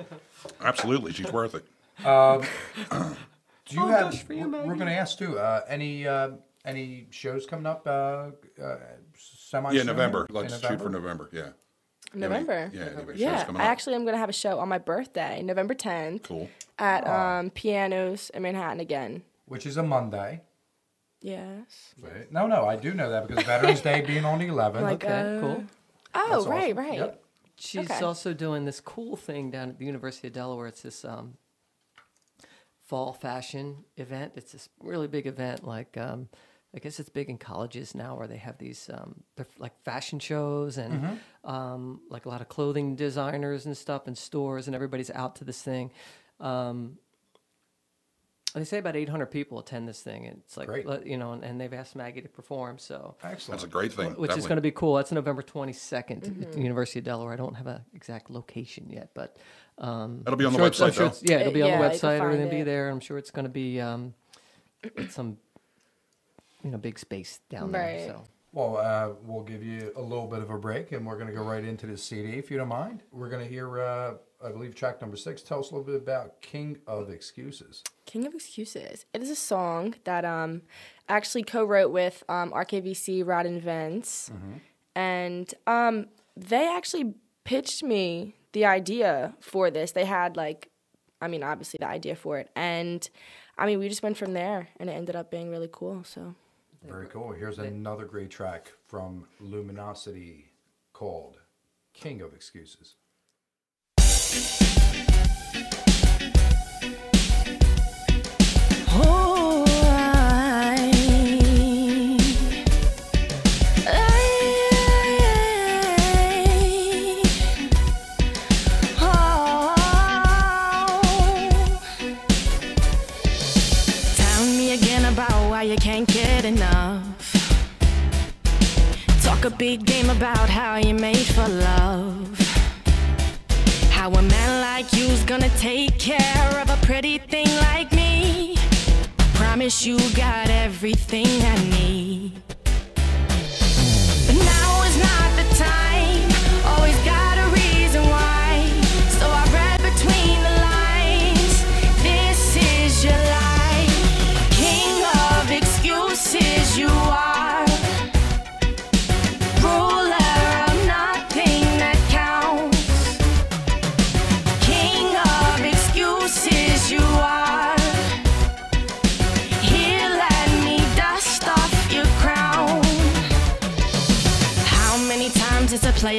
Speaker 1: Absolutely, she's worth it.
Speaker 2: Do you
Speaker 3: Oh,
Speaker 2: have?
Speaker 3: gosh, for you,
Speaker 2: we're- we're going to ask too. Uh, any uh, any shows coming up? Uh, uh, semi.
Speaker 1: Yeah, November.
Speaker 2: In
Speaker 1: Let's shoot for November. Yeah.
Speaker 4: November.
Speaker 1: Yeah, anyway, shows
Speaker 4: Yeah,
Speaker 1: coming
Speaker 4: I actually am gonna have a show on my birthday, November 10th,
Speaker 1: Cool.
Speaker 4: at um, Pianos in Manhattan again.
Speaker 2: Which is a Monday.
Speaker 4: Yes.
Speaker 2: Right? No, no, I do know that because Veterans Day being on the 11th.
Speaker 4: Like,
Speaker 3: Okay,
Speaker 4: uh,
Speaker 3: cool.
Speaker 4: Oh,
Speaker 2: That's
Speaker 4: right,
Speaker 2: awesome.
Speaker 4: right.
Speaker 2: Yep.
Speaker 3: She's
Speaker 4: Okay.
Speaker 3: also doing this cool thing down at the University of Delaware. It's this um, fall fashion event. It's this really big event, like um, I guess it's big in colleges now where they have these um, like fashion shows and um, like a lot of clothing designers and stuff and stores and everybody's out to this thing. Um, they say about 800 people attend this thing. and It's like
Speaker 2: Great.
Speaker 3: you know, and, and they've asked Maggie to perform. So
Speaker 2: Excellent.
Speaker 1: That's a great thing.
Speaker 3: which is going to be cool. That's November 22nd at the University of Delaware. I don't have an exact location yet, but um,
Speaker 1: That'll be on
Speaker 3: I'm
Speaker 1: the
Speaker 3: sure it's-
Speaker 1: website,
Speaker 3: sure
Speaker 1: though.
Speaker 3: yeah, it'll be
Speaker 4: Uh,
Speaker 3: on the
Speaker 4: you can
Speaker 3: website.
Speaker 4: find
Speaker 3: Everything will be
Speaker 4: it.
Speaker 3: there. I'm sure it's going to be um, some you know big space down there.
Speaker 4: Right.
Speaker 3: So
Speaker 2: Well, uh, we'll give you a little bit of a break, and we're going to go right into the CD, if you don't mind. We're going to hear, uh, I believe, track number six. Tell us a little bit about King of Excuses.
Speaker 4: King of Excuses. It is a song that um actually co-wrote with um, RKVC Rod and Vince, and um they actually pitched me the idea for this. They had like, I mean, obviously the idea for it, and I mean we just went from there, and it ended up being really cool. So
Speaker 2: Very cool. Here's another great track from Luminosity called King of Excuses.
Speaker 5: A big game about how you made for love. How a man like you's gonna take care of a pretty thing like me. Promise you got everything I need. But now is not the time.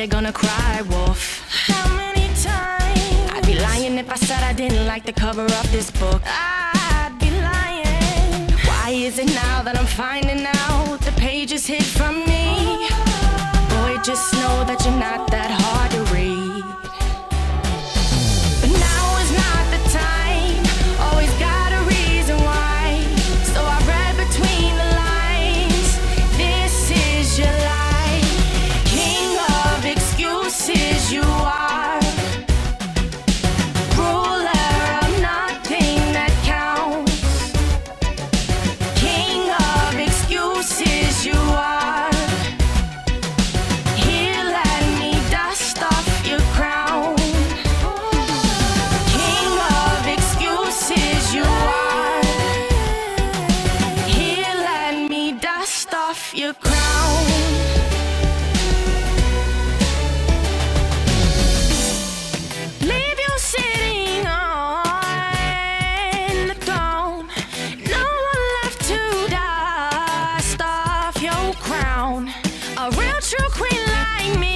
Speaker 5: Player gonna cry wolf? How many times? I'd be lying if I said I didn't like the cover of this book. I'd be lying. Why is it now that I'm finding out the pages hid from me? Boy, just know that you're not crown. A real true queen like me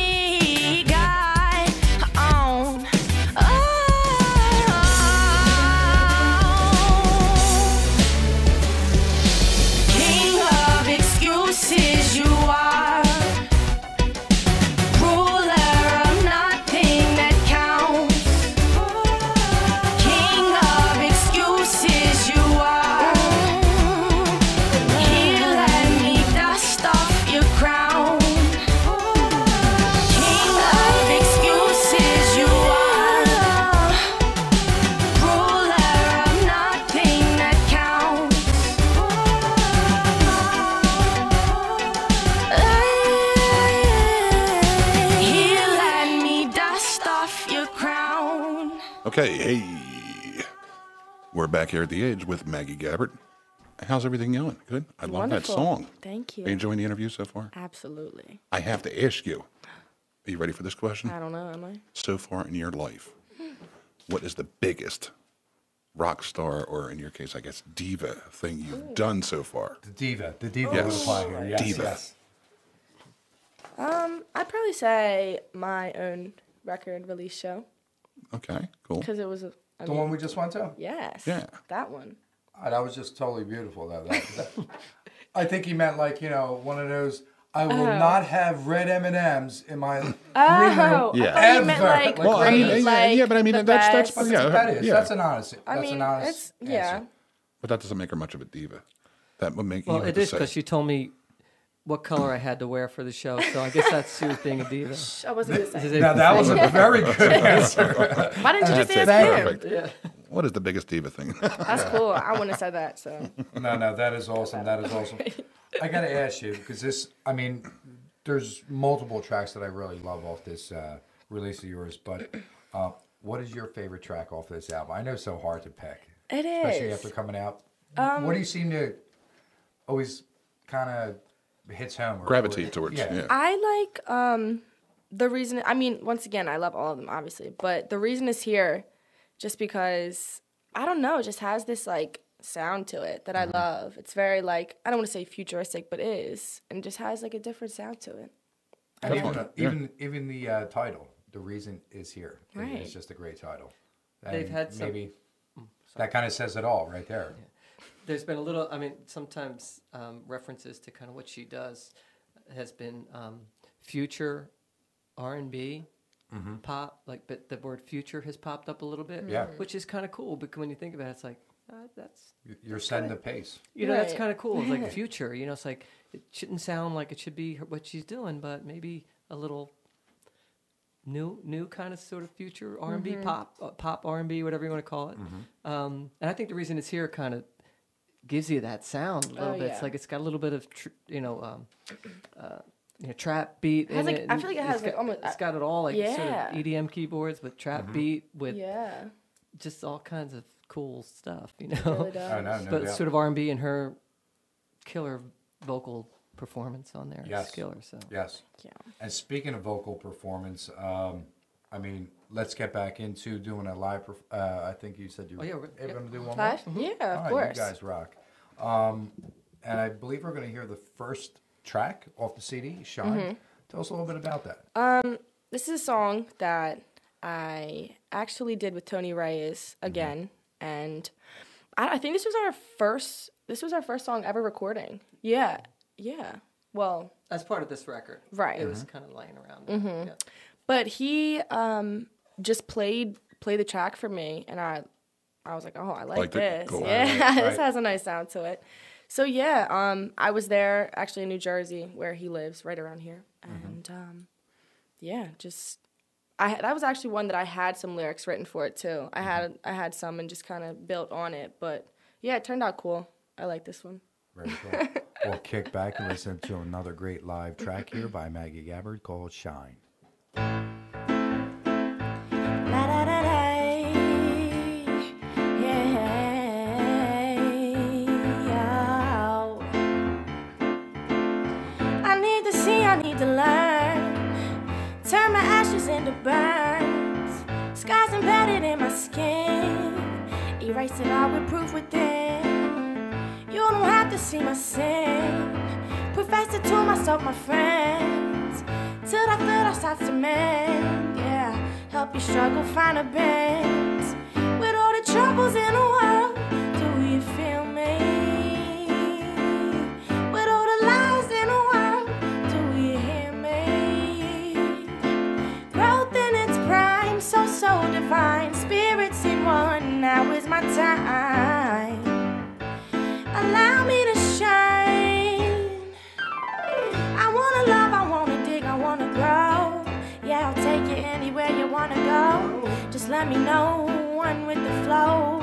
Speaker 1: back here at the Edge with Maggie Gabbard. How's everything going? Good? I love
Speaker 4: Wonderful.
Speaker 1: that song.
Speaker 4: Thank you.
Speaker 1: Are you enjoying the interview so far?
Speaker 4: absolutely.
Speaker 1: I have to ask you. Are you ready for this question?
Speaker 4: I don't know. Am I?
Speaker 1: So far in your life, what is the biggest rock star, or in your case, I guess, diva thing you've done so far?
Speaker 2: The Diva. The Diva
Speaker 1: Yes.
Speaker 2: would apply here. Yes,
Speaker 1: Diva.
Speaker 2: yes.
Speaker 4: Um, I'd probably say my own record release show
Speaker 1: Okay, cool.
Speaker 4: because it was. a- I
Speaker 2: The
Speaker 4: mean,
Speaker 2: one we just went to?
Speaker 4: yes.
Speaker 1: Yeah.
Speaker 4: That one.
Speaker 2: That was just totally beautiful. That, that, that- I think he meant like you know one of those. I will
Speaker 4: Oh.
Speaker 2: not have red M and M's in my green room.
Speaker 4: Oh,
Speaker 1: Yeah.
Speaker 4: I meant
Speaker 2: Ever.
Speaker 4: like
Speaker 2: Well,
Speaker 1: I mean,
Speaker 4: great,
Speaker 1: yeah, yeah, but I mean,
Speaker 4: the
Speaker 1: that's- that's-
Speaker 4: best.
Speaker 1: yeah.
Speaker 2: That's what that is.
Speaker 1: yeah.
Speaker 2: That's an honest.
Speaker 4: I
Speaker 2: that's
Speaker 4: mean,
Speaker 2: an honest
Speaker 4: it's
Speaker 2: answer.
Speaker 4: yeah.
Speaker 1: But that doesn't make her much of a diva. That would make
Speaker 3: Well,
Speaker 1: you have
Speaker 3: it
Speaker 1: to
Speaker 3: is
Speaker 1: say.
Speaker 3: because she told me what color I had to wear for the show. So I guess that's she was being a diva.
Speaker 4: I wasn't gonna say.
Speaker 2: Now that was a very good answer.
Speaker 4: Why didn't you just
Speaker 1: That's it.
Speaker 4: ask him?
Speaker 3: Yeah.
Speaker 1: What is the biggest diva thing?
Speaker 4: That's cool. I wouldn't have said that. So
Speaker 2: No, no, that is awesome. That is awesome. I got to ask you because this. I mean, there's multiple tracks that I really love off this uh, release of yours, but uh, what is your favorite track off this album? I know it's so hard to pick,
Speaker 4: it
Speaker 2: especially
Speaker 4: is.
Speaker 2: after coming out. what do you seem to always kind of hits home? Or,
Speaker 1: Gravitate
Speaker 2: or-
Speaker 1: towards.
Speaker 2: Yeah.
Speaker 1: Yeah.
Speaker 4: I like um the reason. I mean, once again, I love all of them, obviously, but the reason is here, just because I don't know, it just has this like sound to it that I love. It's very like I don't want to say futuristic, but it is, and it just has like a different sound to it.
Speaker 2: And even the,
Speaker 1: Definitely, yeah.
Speaker 2: even even the uh, title, the reason is here.
Speaker 4: Right.
Speaker 2: It's just a great title.
Speaker 3: They've
Speaker 2: And
Speaker 3: had some-
Speaker 2: maybe that kind of says it all right there.
Speaker 3: There's been a little. I mean, sometimes um, references to kind of what she does has been um, future R and B, pop. Like, but the word future has popped up a little bit.
Speaker 2: Yeah.
Speaker 3: which is kind of cool. Because when you think about it, it's like uh, that's
Speaker 2: You- You're setting the pace.
Speaker 3: you know that's kind of cool. It's like future. You know, it's like it shouldn't sound like it should be her- what she's doing, but maybe a little new, new kind of sort of future R and B pop, uh, pop R and B, whatever you want to call it. Um, and I think the reason it's here kind of gives you that sound a little
Speaker 4: Oh,
Speaker 3: bit. It's like it's got a little bit of tr- you know. Um, uh, you know, trap beat.
Speaker 4: It has,
Speaker 3: in
Speaker 4: like-
Speaker 3: it,
Speaker 4: I feel like it
Speaker 3: it's
Speaker 4: has, like,
Speaker 3: got-
Speaker 4: almost-
Speaker 3: It's got it all, like sort of EDM keyboards with trap beat with
Speaker 4: Yeah,
Speaker 3: just all kinds of cool stuff. You
Speaker 4: it
Speaker 3: know,
Speaker 4: really does.
Speaker 2: I know, no
Speaker 3: but
Speaker 2: doubt.
Speaker 3: sort of R and B and her killer vocal performance on there.
Speaker 2: Yes.
Speaker 3: killer. So
Speaker 2: Yes.
Speaker 4: Yeah.
Speaker 2: And speaking of vocal performance, um, I mean, let's get back into doing a live. Perf- uh, I think you said you
Speaker 3: Oh, yeah,
Speaker 2: were
Speaker 3: we're-
Speaker 2: able to do one
Speaker 4: Live?
Speaker 2: more.
Speaker 4: Yeah, of
Speaker 2: All right,
Speaker 4: course.
Speaker 2: You guys rock. Um, and I believe we're going to hear the first track off the CD, "Shine."
Speaker 4: Mm-hmm.
Speaker 2: Tell us a little bit about that.
Speaker 4: Uh, This is a song that I actually did with Tony Reyes
Speaker 2: Mm-hmm.
Speaker 4: again, and I, I think this was our first. This was our first song ever recording. Yeah, yeah. Well,
Speaker 3: as part of this record,
Speaker 4: Right.
Speaker 3: It was kind of laying around. There. Yeah.
Speaker 4: But he um, just played played the track for me, and I I was like, oh, I like
Speaker 1: Liked it?
Speaker 4: this.
Speaker 1: Cool.
Speaker 4: Yeah,
Speaker 2: Right,
Speaker 4: this has a nice sound to it. So yeah, um, I was there actually in New Jersey where he lives, right around here,
Speaker 2: Mm-hmm.
Speaker 4: and um, yeah, just I that was actually one that I had some lyrics written for it too.
Speaker 2: Mm-hmm.
Speaker 4: I had I had some and just kind of built on it, but yeah, it turned out cool. I like this one.
Speaker 2: Very cool. we'll kick back and listen to another great live track here by Maggie Gabbard called "Shine."
Speaker 5: Burns. Scars embedded in my skin. Erase it all with proof within. You don't have to see my sin. Profess it to myself, my friends. Till I feel I start to mend. Yeah, help you struggle, find a bend. With all the troubles in the world, do you feel me? Allow me to shine. I wanna love, I wanna dig, I wanna grow. Yeah, I'll take you anywhere you wanna go. Just let me know, one with the flow.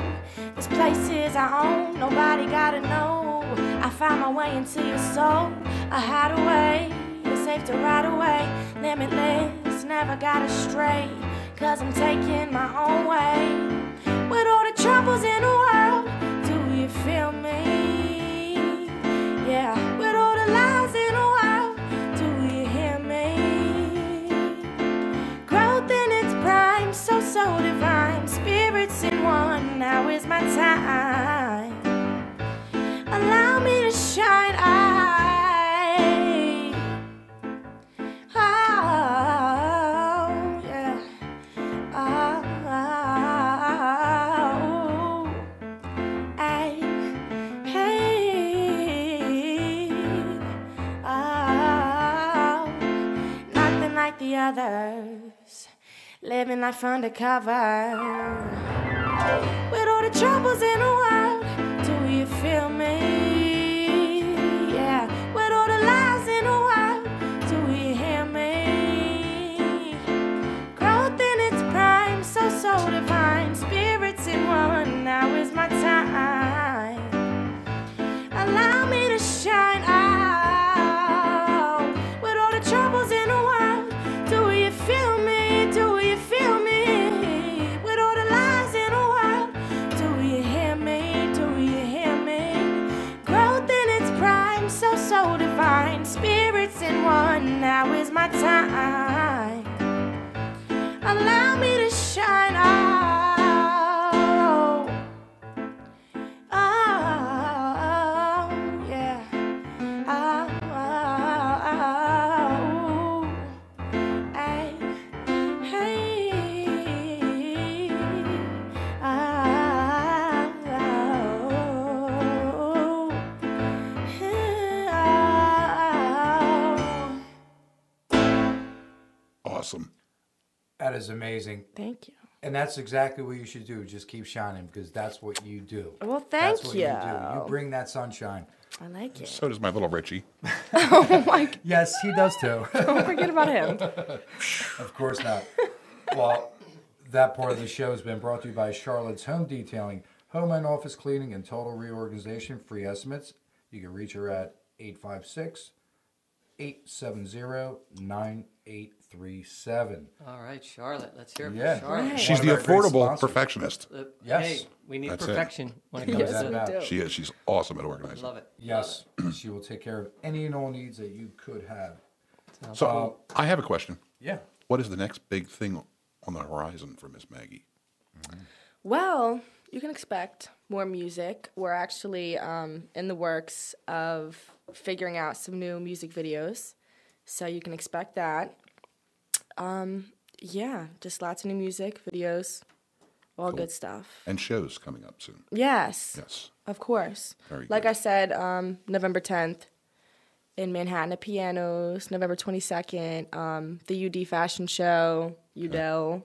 Speaker 5: This place is our own, nobody gotta know. I found my way into your soul. I had a way, it's safe to ride away. Limitless, never gotta stray. Cause I'm taking my own way. Troubles in the world, do you feel me? Yeah, with all the lies in the world, do you hear me? Growth in its prime, so so divine. Spirits in one, now is my time. Allow me to shine. I, others, living life undercover. With all the troubles in the world, do you feel me? Yeah, with all the lies in the world, do you hear me? Growth in its prime, so so divine. Spirits in one, now is my time. Allow me to shine time. Allow me to shine out.
Speaker 2: That is amazing.
Speaker 4: Thank you.
Speaker 2: And that's exactly what you should do. Just keep shining because that's what you do.
Speaker 4: Well,
Speaker 2: That's
Speaker 4: thank
Speaker 2: what
Speaker 4: you.
Speaker 2: you do. You bring that sunshine.
Speaker 4: I like it.
Speaker 1: So does my little Richie. Oh, Mike.
Speaker 2: Yes, he does too.
Speaker 4: Don't forget about him.
Speaker 2: of course not. Well, that part of the show has been brought to you by Charlotte's Home Detailing, home and office cleaning and total reorganization. Free estimates. You can reach her at 856 870 9837.
Speaker 3: All right, Charlotte. Let's hear it
Speaker 2: Yeah.
Speaker 3: from Charlotte.
Speaker 4: Right.
Speaker 1: She's the
Speaker 2: of our great
Speaker 1: affordable perfectionist.
Speaker 3: Uh,
Speaker 2: Yes.
Speaker 3: Hey, we need
Speaker 1: That's it.
Speaker 3: perfection when it comes
Speaker 2: Yes,
Speaker 3: to
Speaker 2: we
Speaker 3: that.
Speaker 2: do.
Speaker 1: She is. She's awesome at organizing.
Speaker 3: Love it.
Speaker 2: Yes, she will take care of any and all needs that you could have.
Speaker 1: So I have a question.
Speaker 2: Yeah.
Speaker 1: What is the next big thing on the horizon for Miss Maggie?
Speaker 4: Well, you can expect more music. We're actually um, in the works of figuring out some new music videos, so you can expect that. Um, yeah, just lots of new music videos, all good stuff.
Speaker 1: And shows coming up soon.
Speaker 4: Yes,
Speaker 1: Yes.
Speaker 4: of course.
Speaker 1: Very
Speaker 4: like
Speaker 1: good.
Speaker 4: I said, um, November 10th in Manhattan at Pianos, November 22nd, um, the UD Fashion Show, UDEL.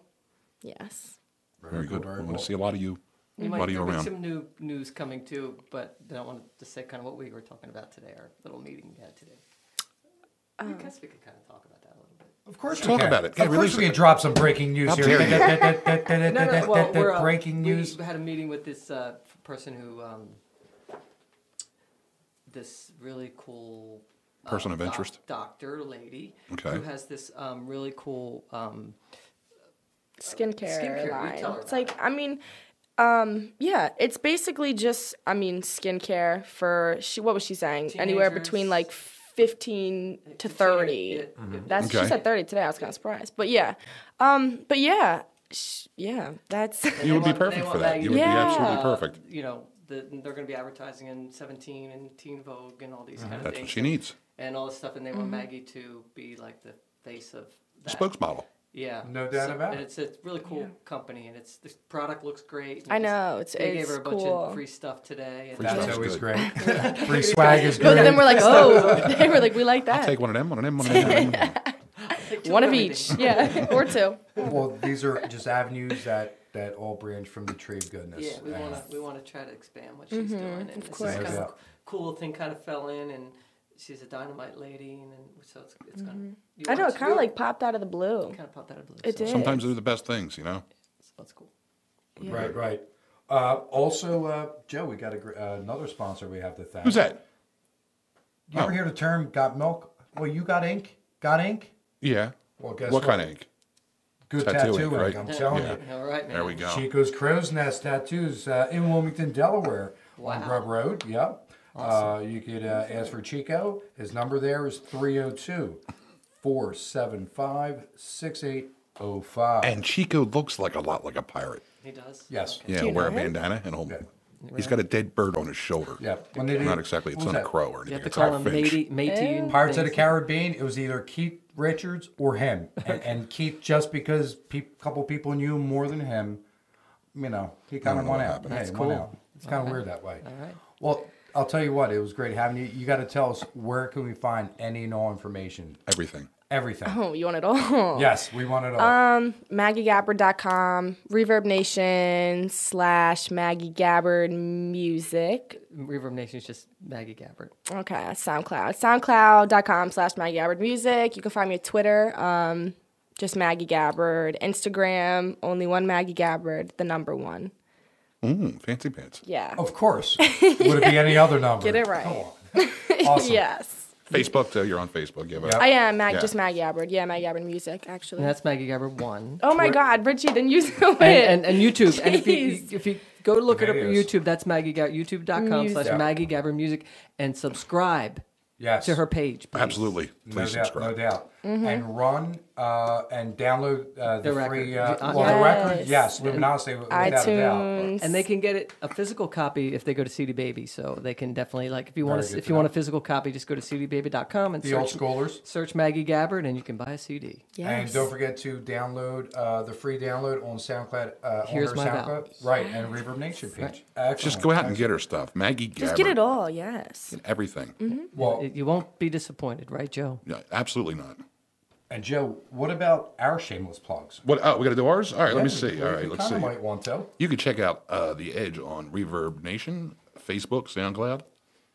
Speaker 4: Yes.
Speaker 1: Very,
Speaker 2: cool,
Speaker 1: good.
Speaker 2: very
Speaker 1: we want to see a lot of you.
Speaker 3: We
Speaker 1: a
Speaker 3: might
Speaker 1: lot of you
Speaker 3: there'll be
Speaker 1: around.
Speaker 3: some new news coming too, but then I wanted to say kind of what we were talking about today, our little meeting we had today. I guess we could kind of talk about that a little bit.
Speaker 2: Of course
Speaker 1: Talk
Speaker 2: we can.
Speaker 1: about it. Yeah,
Speaker 2: of course
Speaker 1: release
Speaker 2: we can drop some breaking news here.
Speaker 1: dare
Speaker 3: No, no, well, we're,
Speaker 2: breaking
Speaker 3: we
Speaker 2: news.
Speaker 3: had a meeting with this uh, person who, um, this really cool uh,
Speaker 1: Person of
Speaker 3: doc-
Speaker 1: interest?
Speaker 3: doctor lady
Speaker 1: Okay.
Speaker 3: who has this um, really cool um,
Speaker 4: skincare,
Speaker 3: Skincare,
Speaker 4: line. It's like I mean, um, yeah, it's basically just I mean skincare for she. What was she saying? Anywhere between like fifteen to thirty.
Speaker 3: It- it-
Speaker 4: That's she said thirty today. I was kind of surprised, but yeah, um, but yeah, sh- yeah, that's
Speaker 1: You would be
Speaker 3: want- they
Speaker 1: perfect for
Speaker 3: want
Speaker 1: that.
Speaker 3: Maggie
Speaker 1: You would be
Speaker 4: Yeah.
Speaker 1: absolutely
Speaker 3: uh,
Speaker 1: perfect.
Speaker 3: You know, the, they're going to be advertising in Seventeen and Teen Vogue and all these kind of
Speaker 1: That's
Speaker 3: things.
Speaker 1: what she needs.
Speaker 3: and all this stuff, and they want
Speaker 4: Mm-hmm.
Speaker 3: Maggie to be like the face of that.
Speaker 1: Spokesmodel.
Speaker 3: Yeah,
Speaker 2: No doubt
Speaker 3: So-
Speaker 2: about
Speaker 3: and
Speaker 2: it.
Speaker 3: it's a really cool company, and it's the product looks great.
Speaker 4: I know, it's-
Speaker 3: they gave her a bunch
Speaker 4: cool.
Speaker 3: of free stuff today. And
Speaker 1: Free
Speaker 2: That's
Speaker 1: stuff's
Speaker 2: always
Speaker 1: good.
Speaker 2: great. Free swag is
Speaker 4: Look at
Speaker 2: good.
Speaker 4: them. We're like, oh, they were like, we like that.
Speaker 1: I'll Take one of them, one of them, one of them.
Speaker 4: One of each, yeah, or two.
Speaker 2: well, these are just avenues that that all branch from the tree of goodness.
Speaker 3: Yeah, we want to we want to try to expand what she's mm-hmm, doing, and
Speaker 4: of
Speaker 3: this
Speaker 4: course.
Speaker 3: is kind
Speaker 2: Yeah.
Speaker 3: of cool thing kind of fell in, and she's a dynamite lady, and, then so it's it's gonna. you
Speaker 4: Mm-hmm. I know it kind of like popped out of the blue.
Speaker 3: kind of popped out of the blue.
Speaker 4: It
Speaker 3: so,
Speaker 4: did.
Speaker 1: Sometimes they're the best things, you know.
Speaker 3: So that's cool.
Speaker 2: Right, right. Uh, also, uh, Joe, we got a, gr- uh, another sponsor we have to thank.
Speaker 1: Who's that?
Speaker 2: You ever
Speaker 1: Oh.
Speaker 2: hear the term "got milk"? Well, you got ink. Got ink.
Speaker 1: Yeah.
Speaker 2: Well, guess
Speaker 1: what
Speaker 2: what?
Speaker 1: kind of ink?
Speaker 2: Good
Speaker 1: Tattoo
Speaker 2: tattoo,
Speaker 1: ink,
Speaker 2: ink.
Speaker 1: right?
Speaker 2: I'm telling
Speaker 1: Yeah.
Speaker 2: you.
Speaker 3: All right, man.
Speaker 1: There we go.
Speaker 2: Chico's Crow's Nest Tattoos uh, in Wilmington, Delaware, on Grubb Road. Yep. Uh, you could uh, ask for Chico. His number there is 302 475 6805.
Speaker 1: And Chico looks like a lot like a pirate.
Speaker 3: He does.
Speaker 2: Yes.
Speaker 1: Yeah, wear a
Speaker 4: know him?
Speaker 1: bandana and he'll,
Speaker 2: Yeah.
Speaker 1: he's got a dead bird on his shoulder.
Speaker 2: Yeah. When they
Speaker 1: Not exactly. It's
Speaker 2: what was
Speaker 1: not a crow or
Speaker 3: You
Speaker 1: anything.
Speaker 3: have to
Speaker 1: It's
Speaker 3: call
Speaker 1: a
Speaker 3: him matey, matey and
Speaker 2: Pirates of the. Caribbean, it was either Keith Richards or him. And, and Keith, just because a couple people knew him more than him, you know, he kind of
Speaker 1: know
Speaker 2: won out.
Speaker 1: happened.
Speaker 2: Yeah,
Speaker 3: That's
Speaker 2: he won
Speaker 3: cool.
Speaker 2: out. It's kind of
Speaker 3: Okay.
Speaker 2: weird that way.
Speaker 3: All right.
Speaker 2: Well, I'll tell you what, it was great having you. You got to tell us where can we find any and all information,
Speaker 1: Everything.
Speaker 2: everything.
Speaker 4: Oh, you want it all?
Speaker 2: Yes, we want it all.
Speaker 4: Um, MaggieGabbard.com, Reverb Nation slash Maggie Gabbard Music.
Speaker 3: Reverb Nation is just Maggie Gabbard.
Speaker 4: Okay, SoundCloud. SoundCloud.com slash Maggie Gabbard Music. You can find me at Twitter, um, just Maggie Gabbard. Instagram, only one Maggie Gabbard, the number one.
Speaker 1: Mm, fancy pants.
Speaker 4: Yeah.
Speaker 2: of course. Would it be any other number?
Speaker 4: Get it right.
Speaker 2: Come on. Awesome.
Speaker 4: Yes.
Speaker 1: Facebook, too. You're on Facebook. You have
Speaker 2: Yep.
Speaker 4: I am Mag,
Speaker 1: Yeah.
Speaker 4: just Maggie Gabbard. Yeah, Maggie Gabbard Music, actually.
Speaker 3: And that's Maggie Gabbard one.
Speaker 4: oh my God, Richie, then you do it.
Speaker 3: and, and, and YouTube. And if you,
Speaker 4: Jeez.
Speaker 3: if you go to look it up on
Speaker 2: Videos.
Speaker 3: YouTube, that's Maggie Gabbard, youtube.com slash
Speaker 2: Music.
Speaker 3: Maggie Gabbard Music, and subscribe
Speaker 2: Yes.
Speaker 3: to her page. please.
Speaker 1: Absolutely.
Speaker 2: No
Speaker 1: Please
Speaker 2: doubt, no doubt.
Speaker 4: Mm-hmm.
Speaker 2: And run uh, and download uh, the,
Speaker 3: The
Speaker 2: free, uh,
Speaker 3: Uh,
Speaker 2: well, the record,
Speaker 4: Yes.
Speaker 2: yes, Luminosity, without a doubt.
Speaker 4: iTunes.
Speaker 3: And they can get it a physical copy if they go to CD Baby. So they can definitely like if you want
Speaker 2: Very
Speaker 3: to if
Speaker 2: to
Speaker 3: you want a physical copy, just go to cdbaby.com and
Speaker 2: The old
Speaker 3: search,
Speaker 2: schoolers.
Speaker 3: search Maggie Gabbard and you can buy a CD.
Speaker 4: yes.
Speaker 2: And don't forget to download uh, the free download on SoundCloud. Uh,
Speaker 3: Here's
Speaker 2: on
Speaker 3: my
Speaker 2: her SoundCloud.
Speaker 3: Values.
Speaker 2: Right, and Reverb Nation page.
Speaker 1: Just go out and get her stuff. Maggie Gabbard.
Speaker 4: Just get it all, yes.
Speaker 1: Everything.
Speaker 2: Well,
Speaker 3: You won't be disappointed, right, Joe?
Speaker 1: Yeah, absolutely not.
Speaker 2: and Joe, what about our shameless plugs?
Speaker 1: What? Oh, we got to do ours. All right, let me see.
Speaker 2: we-
Speaker 1: All
Speaker 2: we
Speaker 1: right, let's
Speaker 2: kinda
Speaker 1: see.
Speaker 2: Might want to.
Speaker 1: You can check out uh, the Edge on Reverb Nation, Facebook, SoundCloud.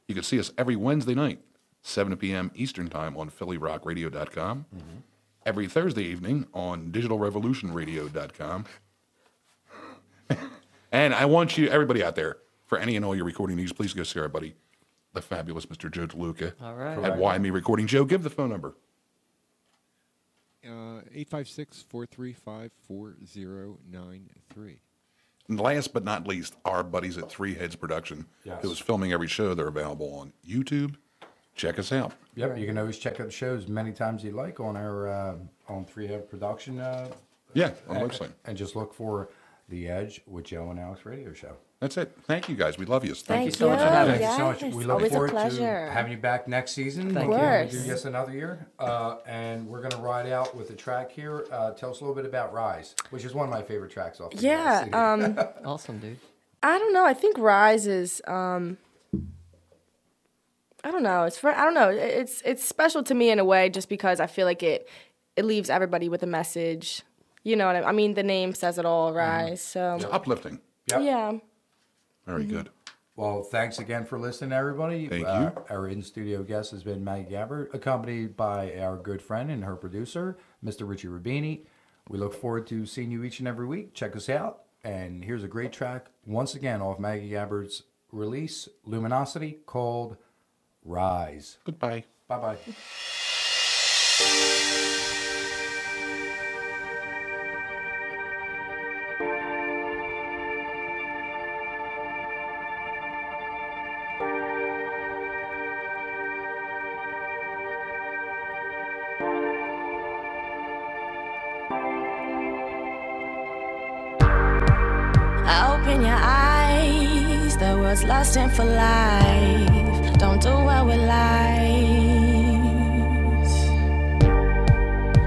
Speaker 1: You can see us every Wednesday night, 7 p.m. Eastern Time on PhillyRockRadio.com. Every Thursday evening on DigitalRevolutionRadio.com. and I want you, everybody out there, for any and all your recording needs, please go see our buddy, the fabulous Mr. Joe DeLuca
Speaker 3: All right.
Speaker 1: at YME Recording. Joe, give the phone number.
Speaker 6: Uh, 856 435 4093.
Speaker 1: And last but not least, our buddies at Three Heads Production,
Speaker 2: Yes.
Speaker 1: who is filming every show. They're available on YouTube. Check us out.
Speaker 2: Yep, you can always check out the shows many times you like on our uh, on Three Head Production. Uh,
Speaker 1: Yeah, on the
Speaker 2: and,
Speaker 1: website.
Speaker 2: and just look for the Edge with Joe and Alex Radio Show.
Speaker 1: That's it. Thank you guys. We love you.
Speaker 4: Thank
Speaker 3: you so much for having us.
Speaker 2: Thank you so much. We look
Speaker 4: always a
Speaker 2: forward
Speaker 4: pleasure.
Speaker 2: to having you back next season.
Speaker 3: Thank
Speaker 2: We
Speaker 3: you.
Speaker 2: can't do
Speaker 4: Of course.
Speaker 2: yes another year, uh, and we're gonna ride out with the track here. Uh, tell us a little bit about Rise, which is one of my favorite tracks off. The
Speaker 4: Yeah, um,
Speaker 3: Awesome, dude.
Speaker 4: I don't know. I think Rise is um I don't know. It's for I don't know. It's it's special to me in a way just because I feel like it it leaves everybody with a message. You know what I, I mean? The name says it all, Rise. So
Speaker 1: It's uplifting.
Speaker 2: Yep.
Speaker 4: yeah.
Speaker 1: Very good.
Speaker 2: Well, thanks again for listening, everybody.
Speaker 1: Thank
Speaker 2: Uh,
Speaker 1: you.
Speaker 2: Our in studio guest has been Maggie Gabbard, accompanied by our good friend and her producer, Mr. Richie Rubini. We look forward to seeing you each and every week. Check us out. And here's a great track, once again, off Maggie Gabbard's release, Luminosity, called Rise.
Speaker 1: Goodbye.
Speaker 2: Bye bye.
Speaker 5: the world's lusting for life. Don't do well with lies.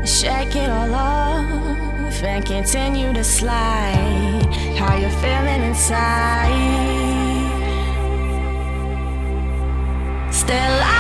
Speaker 5: Shake it all off and continue to slide. How you feeling inside? Still I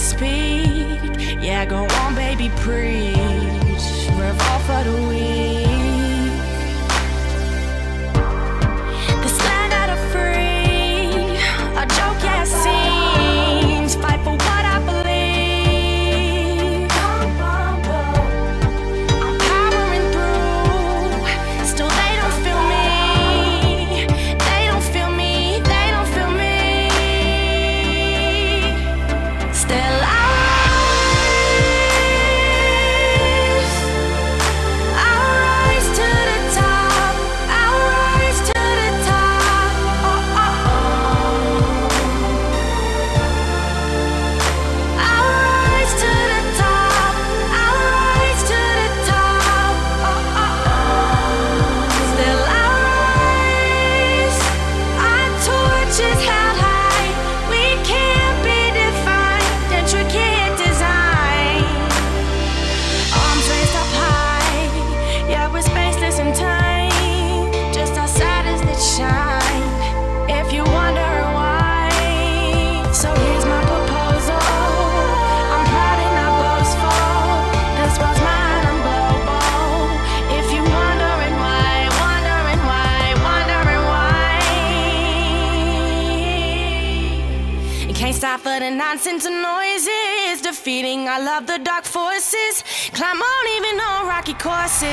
Speaker 5: speak, yeah, go on, baby, preach. Revolve for the weak. The nonsense and noises. Defeating all of the dark forces. Climb on even on rocky courses.